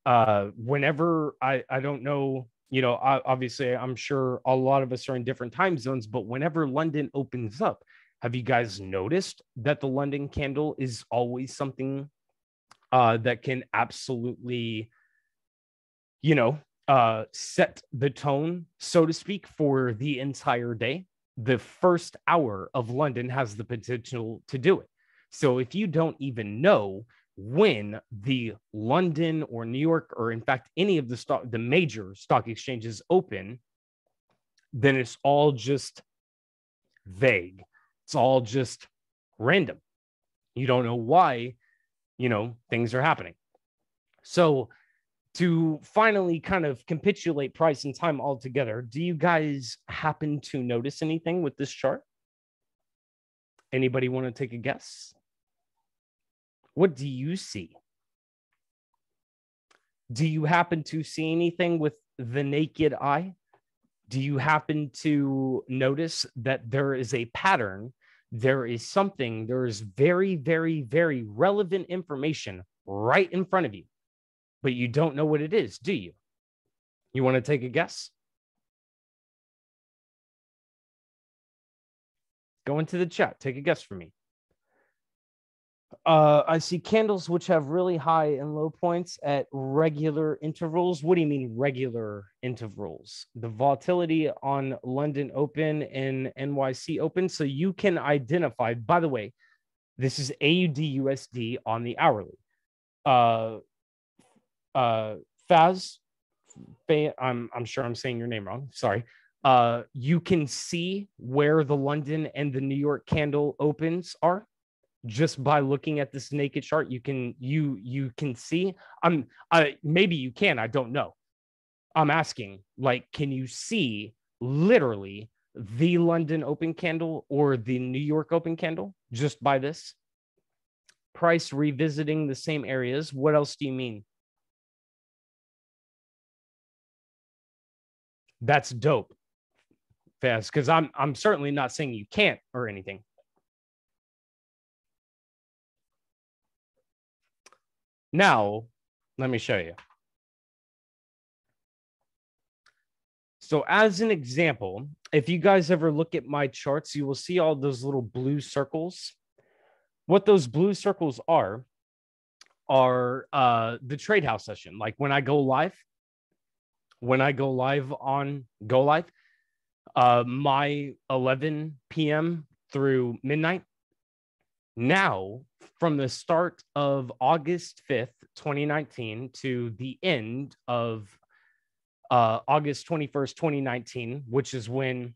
Uh, whenever I, I don't know, you know, obviously, I'm sure a lot of us are in different time zones, but whenever London opens up, have you guys noticed that the London candle is always something uh, that can absolutely, you know, uh, set the tone, so to speak, for the entire day? The first hour of London has the potential to do it. So if you don't even know when the London or New York, or in fact, any of the stock, the major stock exchanges open, then it's all just vague. It's all just random. You don't know why, you know, things are happening. So to finally kind of capitulate price and time altogether, do you guys happen to notice anything with this chart? Anybody want to take a guess? What do you see? Do you happen to see anything with the naked eye? Do you happen to notice that there is a pattern? There is something, there is very, very, very relevant information right in front of you but you don't know what it is, do you? You want to take a guess? Go into the chat. Take a guess for me. Uh, I see candles which have really high and low points at regular intervals. What do you mean regular intervals? The volatility on London Open and NYC Open. So you can identify, by the way, this is AUD USD on the hourly. Uh, uh, Faz, I'm, I'm sure I'm saying your name wrong. Sorry. Uh, you can see where the London and the New York candle opens are just by looking at this naked chart. You can you you can see. I'm I maybe you can. I don't know. I'm asking. Like, can you see literally the London open candle or the New York open candle just by this price revisiting the same areas? What else do you mean? That's dope. Fast because i'm i'm certainly not saying you can't or anything. Now let me show you. So as an example if you guys ever look at my charts you will see all those little blue circles. What those blue circles are are uh the trade house session. Like when i go live when I go live on Go Live, uh, my 11 p.m. through midnight. Now, from the start of August 5th, 2019 to the end of uh, August 21st, 2019, which is when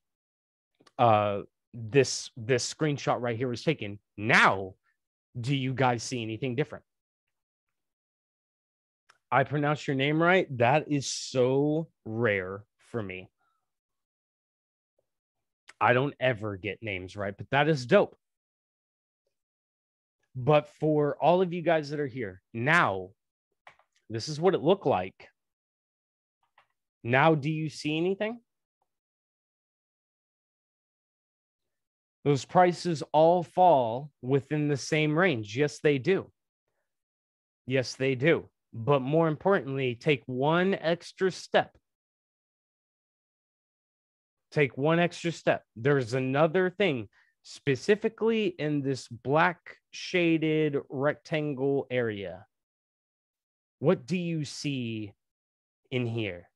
uh, this this screenshot right here was taken. Now, do you guys see anything different? I pronounced your name right. That is so rare for me. I don't ever get names right, but that is dope. But for all of you guys that are here now, this is what it looked like. Now, do you see anything? Those prices all fall within the same range. Yes, they do. Yes, they do. But more importantly, take one extra step. Take one extra step. There's another thing specifically in this black shaded rectangle area. What do you see in here?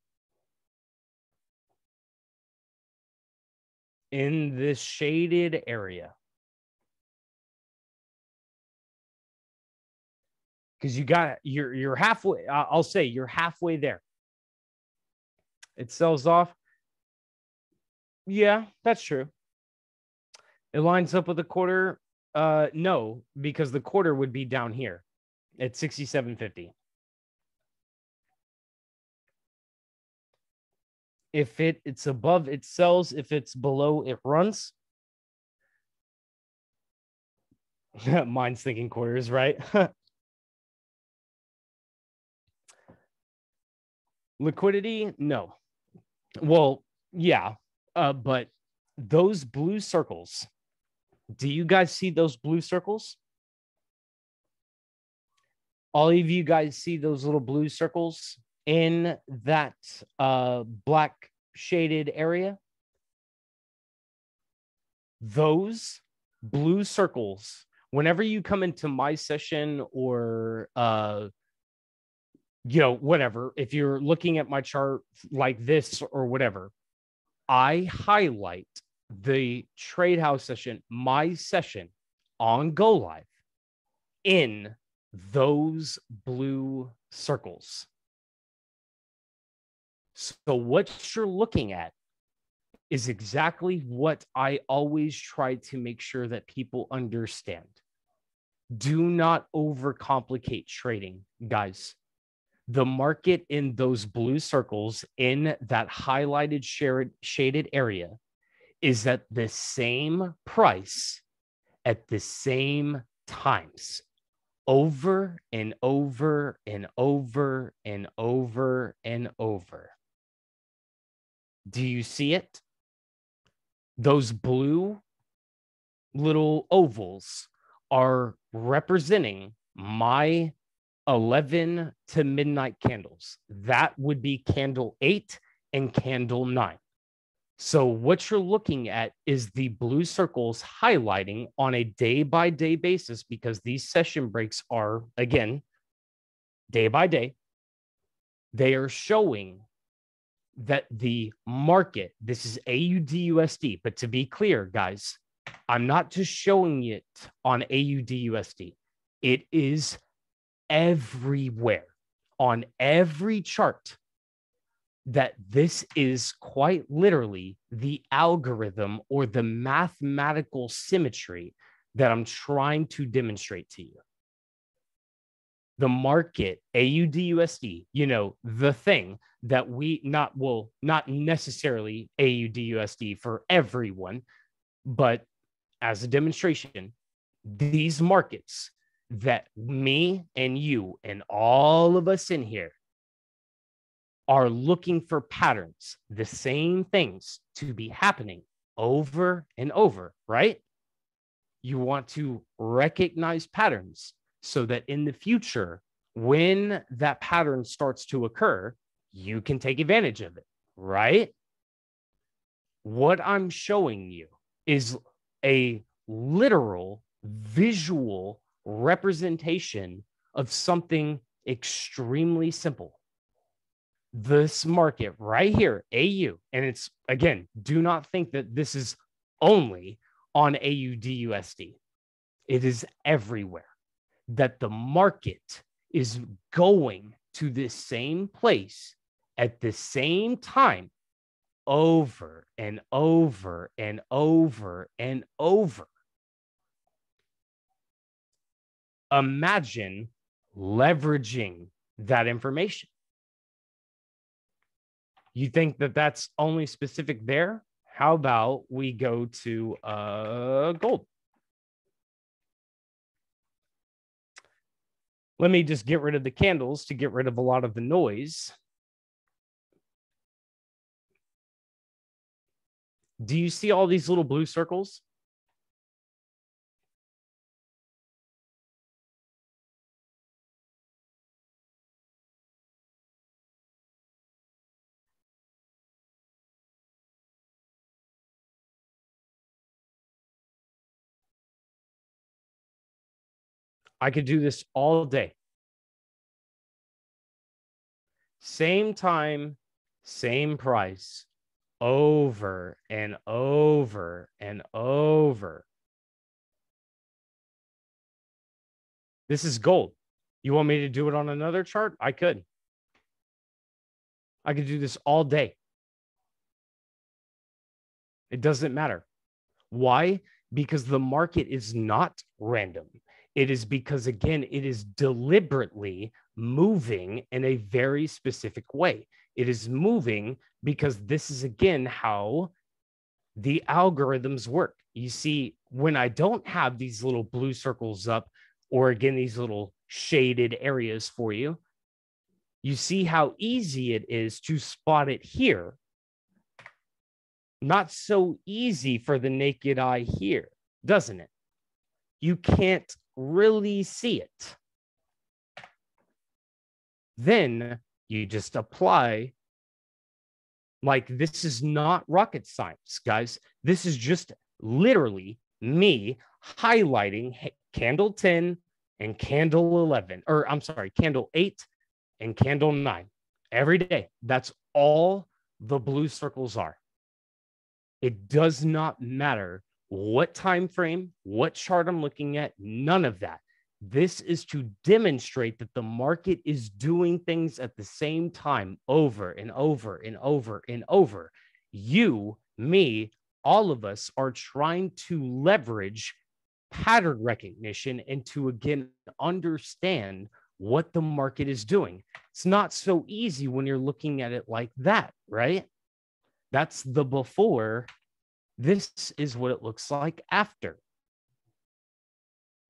In this shaded area. Because you got you're you're halfway. I'll say you're halfway there. It sells off. Yeah, that's true. It lines up with the quarter. Uh, no, because the quarter would be down here at 67.50. If it it's above, it sells. If it's below, it runs. Mine's thinking quarters, right? Liquidity, no. Well, yeah, uh, but those blue circles do you guys see those blue circles? All of you guys see those little blue circles in that uh, black shaded area? Those blue circles, whenever you come into my session or, uh, you know, whatever, if you're looking at my chart like this or whatever, I highlight the trade house session, my session on Go Live in those blue circles. So, what you're looking at is exactly what I always try to make sure that people understand. Do not overcomplicate trading, guys. The market in those blue circles in that highlighted shaded area is at the same price at the same times over and over and over and over and over. Do you see it? Those blue little ovals are representing my 11 to midnight candles. That would be candle eight and candle nine. So, what you're looking at is the blue circles highlighting on a day by day basis because these session breaks are, again, day by day. They are showing that the market, this is AUD but to be clear, guys, I'm not just showing it on AUD it is everywhere on every chart that this is quite literally the algorithm or the mathematical symmetry that I'm trying to demonstrate to you. The market, AUDUSD, you know, the thing that we not will not necessarily AUDUSD for everyone, but as a demonstration, these markets that me and you and all of us in here are looking for patterns, the same things to be happening over and over, right? You want to recognize patterns so that in the future, when that pattern starts to occur, you can take advantage of it, right? What I'm showing you is a literal visual representation of something extremely simple this market right here, AU, and it's again, do not think that this is only on AUDUSD. It is everywhere that the market is going to this same place at the same time over and over and over and over. Imagine leveraging that information. You think that that's only specific there? How about we go to uh, gold? Let me just get rid of the candles to get rid of a lot of the noise. Do you see all these little blue circles? I could do this all day. Same time, same price, over and over and over. This is gold. You want me to do it on another chart? I could. I could do this all day. It doesn't matter. Why? Because the market is not random. It is because, again, it is deliberately moving in a very specific way. It is moving because this is, again, how the algorithms work. You see, when I don't have these little blue circles up, or again, these little shaded areas for you, you see how easy it is to spot it here. Not so easy for the naked eye here, doesn't it? You can't really see it. Then you just apply. Like, this is not rocket science, guys. This is just literally me highlighting candle 10 and candle 11, or I'm sorry, candle 8 and candle 9 every day. That's all the blue circles are. It does not matter what time frame, what chart I'm looking at, none of that. This is to demonstrate that the market is doing things at the same time over and over and over and over. You, me, all of us are trying to leverage pattern recognition and to again understand what the market is doing. It's not so easy when you're looking at it like that, right? That's the before this is what it looks like after.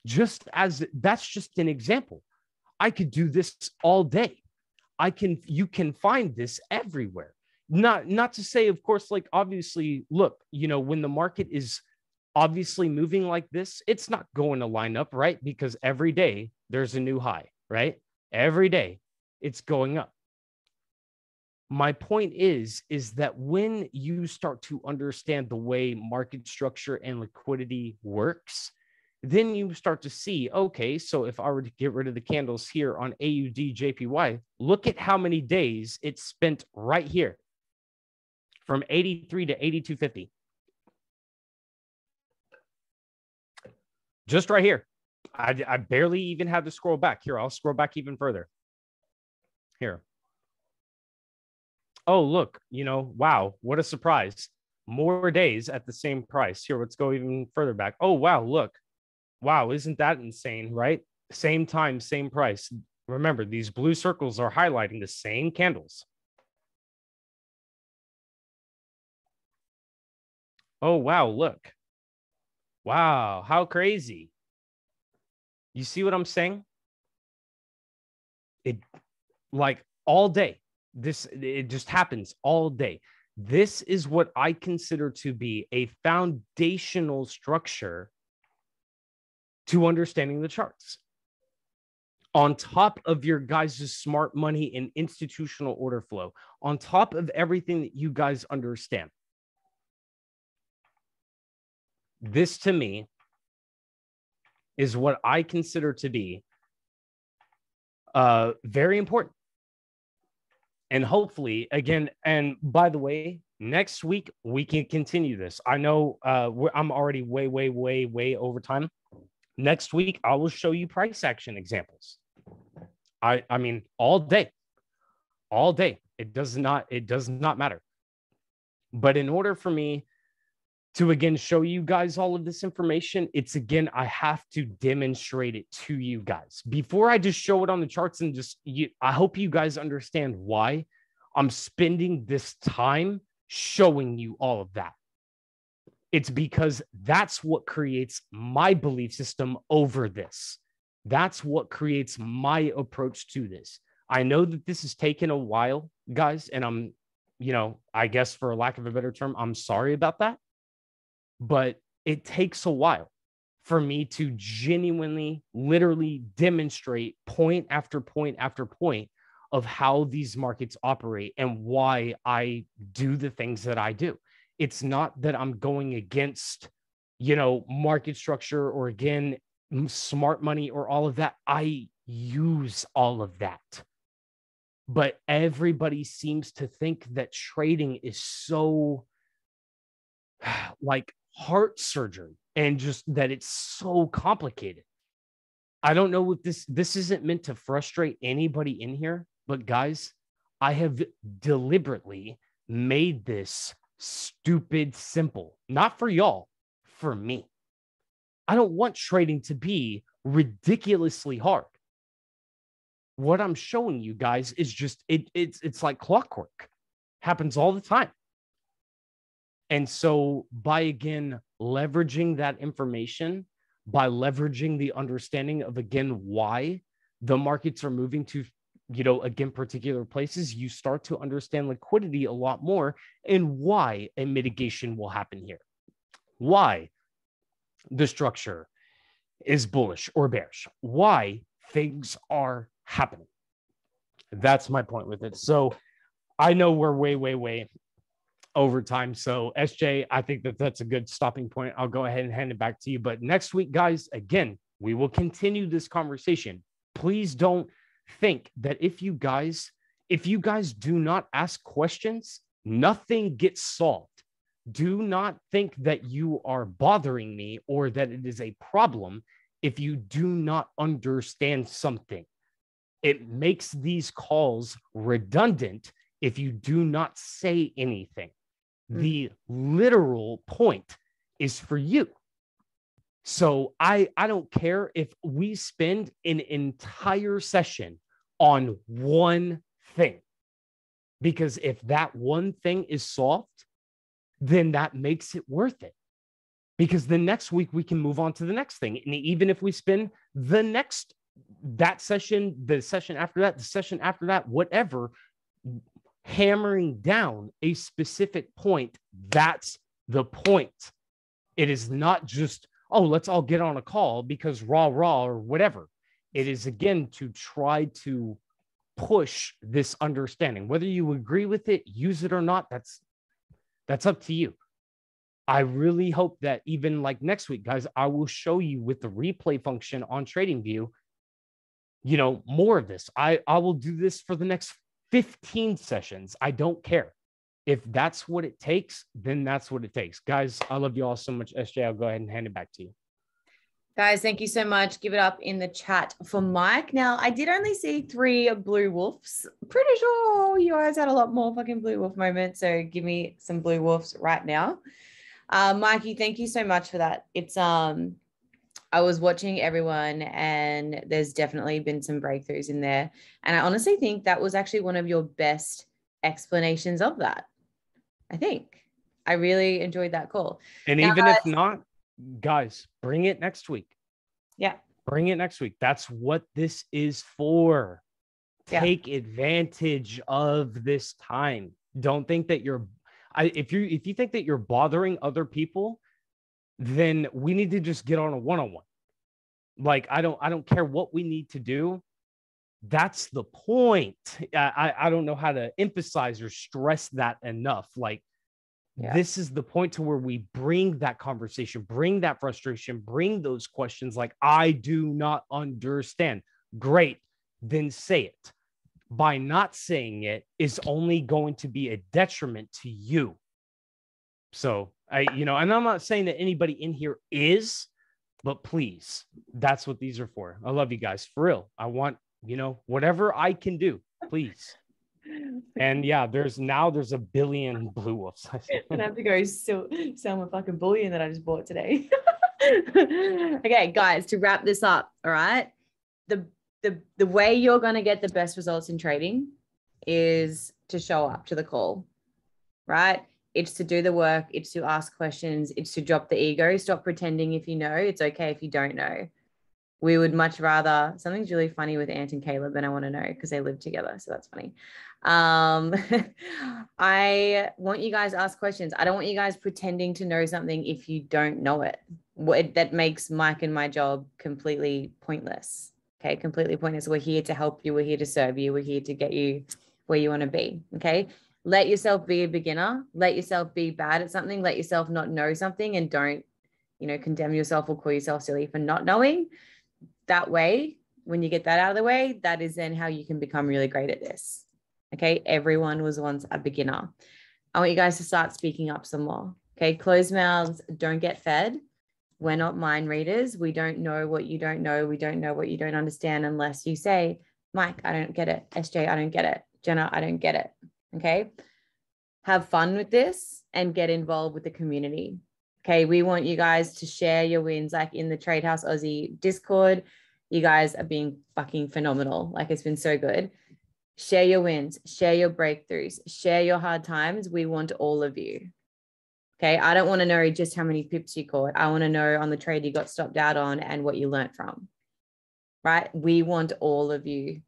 Just as that's just an example. I could do this all day. I can, you can find this everywhere. Not, not to say, of course, like obviously, look, you know, when the market is obviously moving like this, it's not going to line up, right? Because every day there's a new high, right? Every day it's going up my point is is that when you start to understand the way market structure and liquidity works then you start to see okay so if i were to get rid of the candles here on aud jpy look at how many days it spent right here. From 83 to 8250 just right here. I, I barely even had to scroll back. Here i'll scroll back even further. Here oh, look, you know, wow, what a surprise. More days at the same price. Here, let's go even further back. Oh, wow, look. Wow, isn't that insane, right? Same time, same price. Remember, these blue circles are highlighting the same candles. Oh, wow, look. Wow, how crazy. You see what I'm saying? It like all day this it just happens all day. This is what I consider to be a foundational structure to understanding the charts. On top of your guys' smart money and institutional order flow, on top of everything that you guys understand. This to me is what I consider to be uh, very important and hopefully again and by the way next week we can continue this. I know uh i'm already way way way way over time. Next week i will show you price action examples. I i mean all day all day. It does not, it does not matter. But in order for me to again show you guys all of this information, it's again, I have to demonstrate it to you guys before I just show it on the charts and just, you, I hope you guys understand why I'm spending this time showing you all of that. It's because that's what creates my belief system over this. That's what creates my approach to this. I know that this has taken a while, guys, and I'm, you know, I guess for lack of a better term, I'm sorry about that but it takes a while for me to genuinely, literally demonstrate point after point after point of how these markets operate and why I do the things that I do. It's not that I'm going against, you know, market structure or again, smart money or all of that. I use all of that. But everybody seems to think that trading is so like heart surgery and just that it's so complicated. I don't know what this this isn't meant to frustrate anybody in here, but guys, I have deliberately made this stupid simple. Not for y'all, for me. I don't want trading to be ridiculously hard. What I'm showing you guys is just it it's it's like clockwork. Happens all the time. And so, by again leveraging that information, by leveraging the understanding of again why the markets are moving to, you know, again, particular places, you start to understand liquidity a lot more and why a mitigation will happen here. Why the structure is bullish or bearish, why things are happening. That's my point with it. So, I know we're way, way, way overtime. So, SJ, I think that that's a good stopping point. I'll go ahead and hand it back to you. But next week, guys, again, we will continue this conversation. Please don't think that if you guys, if you guys do not ask questions, nothing gets solved. Do not think that you are bothering me or that it is a problem if you do not understand something. It makes these calls redundant if you do not say anything. Mm. The literal point is for you. So I I don't care if we spend an entire session on one thing. Because if that one thing is solved, then that makes it worth it. Because the next week we can move on to the next thing. And even if we spend the next that session, the session after that, the session after that, whatever, hammering down a specific point. That's the point. It is not just, oh, let's all get on a call because raw, raw, or whatever. It is again to try to push this understanding. Whether you agree with it, use it or not, that's that's up to you. I really hope that even like next week, guys, I will show you with the replay function on TradingView, you know, more of this. I I will do this for the next 15 sessions. I don't care. If that's what it takes, then that's what it takes. Guys, I love you all so much. SJ, I'll go ahead and hand it back to you. Guys, thank you so much. Give it up in the chat for Mike. Now, I did only see three blue wolves. Pretty sure you guys had a lot more fucking blue wolf moments. So give me some blue wolves right now. Uh, Mikey, thank you so much for that. It's um I was watching everyone, and there's definitely been some breakthroughs in there. And I honestly think that was actually one of your best explanations of that. I think I really enjoyed that call. And now, even guys, if not, guys, bring it next week. Yeah. Bring it next week. That's what this is for. Take advantage of this time. Don't think that you're I if you if you think that you're bothering other people, then we need to just get on a one-on-one. Like I don't I don't care what we need to do. That's the point. I I don't know how to emphasize or stress that enough. Like yeah. this is the point to where we bring that conversation, bring that frustration, bring those questions like I do not understand. Great, then say it. By not saying it is only going to be a detriment to you. So I, you know, and I'm not saying that anybody in here is, but please, that's what these are for. I love you guys for real. I want, you know, whatever I can do, please. and yeah, there's now there's a billion blue wolves. I have to go sell, sell my fucking bullion that I just bought today. okay, guys, to wrap this up, all right. The the the way you're gonna get the best results in trading is to show up to the call, right? It's to do the work, it's to ask questions, it's to drop the ego, stop pretending if you know, it's okay if you don't know. We would much rather something's really funny with Ant and Caleb, and I want to know because they live together. So that's funny. Um, I want you guys ask questions. I don't want you guys pretending to know something if you don't know it. What that makes Mike and my job completely pointless. Okay, completely pointless. We're here to help you. We're here to serve you. We're here to get you where you want to be. Okay. Let yourself be a beginner. Let yourself be bad at something. Let yourself not know something and don't, you know, condemn yourself or call yourself silly for not knowing. That way, when you get that out of the way, that is then how you can become really great at this. Okay. Everyone was once a beginner. I want you guys to start speaking up some more. Okay. Closed mouths don't get fed. We're not mind readers. We don't know what you don't know. We don't know what you don't understand unless you say, Mike, I don't get it. SJ, I don't get it. Jenna, I don't get it. Okay. Have fun with this and get involved with the community. Okay. We want you guys to share your wins, like in the Trade House Aussie Discord. You guys are being fucking phenomenal. Like it's been so good. Share your wins, share your breakthroughs, share your hard times. We want all of you. Okay. I don't want to know just how many pips you caught. I want to know on the trade you got stopped out on and what you learned from. Right. We want all of you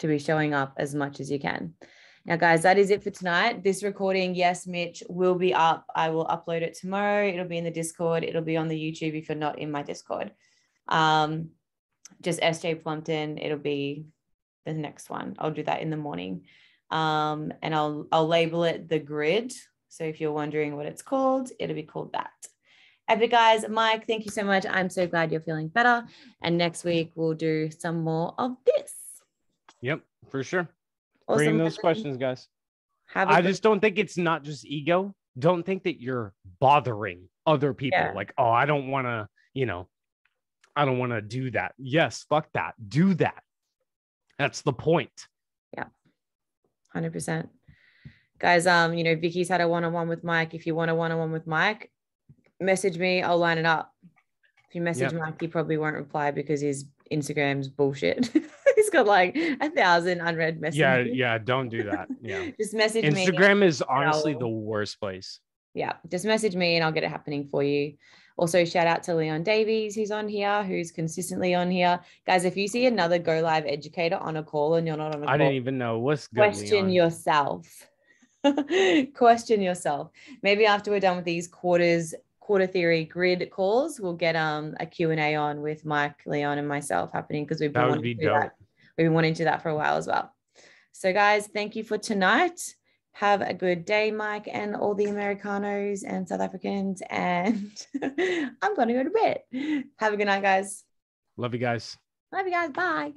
to be showing up as much as you can. Now, guys, that is it for tonight. This recording, yes, Mitch, will be up. I will upload it tomorrow. It'll be in the Discord. It'll be on the YouTube if you're not in my Discord. Um, just SJ Plumpton. It'll be the next one. I'll do that in the morning. Um, and I'll I'll label it the grid. So if you're wondering what it's called, it'll be called that. Epic guys, Mike, thank you so much. I'm so glad you're feeling better. And next week we'll do some more of this. Yep, for sure. Awesome. Bring those questions, guys. I just don't think it's not just ego. Don't think that you're bothering other people. Yeah. Like, oh, I don't want to, you know, I don't want to do that. Yes, fuck that. Do that. That's the point. Yeah. 100%. Guys, um, you know, Vicky's had a one-on-one with Mike. If you want a one-on-one with Mike, message me. I'll line it up. If you message yep. Mike, he probably won't reply because his Instagram's bullshit. He's got like a thousand unread messages. Yeah, yeah, don't do that. Yeah. just message Instagram me. Instagram is honestly the worst place. Yeah, just message me and I'll get it happening for you. Also, shout out to Leon Davies, who's on here, who's consistently on here. Guys, if you see another Go Live educator on a call and you're not on a call, I didn't even know what's good, question Leon. yourself. question yourself. Maybe after we're done with these quarters quarter theory grid calls, we'll get um a Q&A on with Mike, Leon, and myself happening because we've been wanting be to do that. We've been wanting to do that for a while as well. So guys, thank you for tonight. Have a good day, Mike, and all the Americanos and South Africans. And I'm going to go to bed. Have a good night, guys. Love you guys. Love you guys. Bye.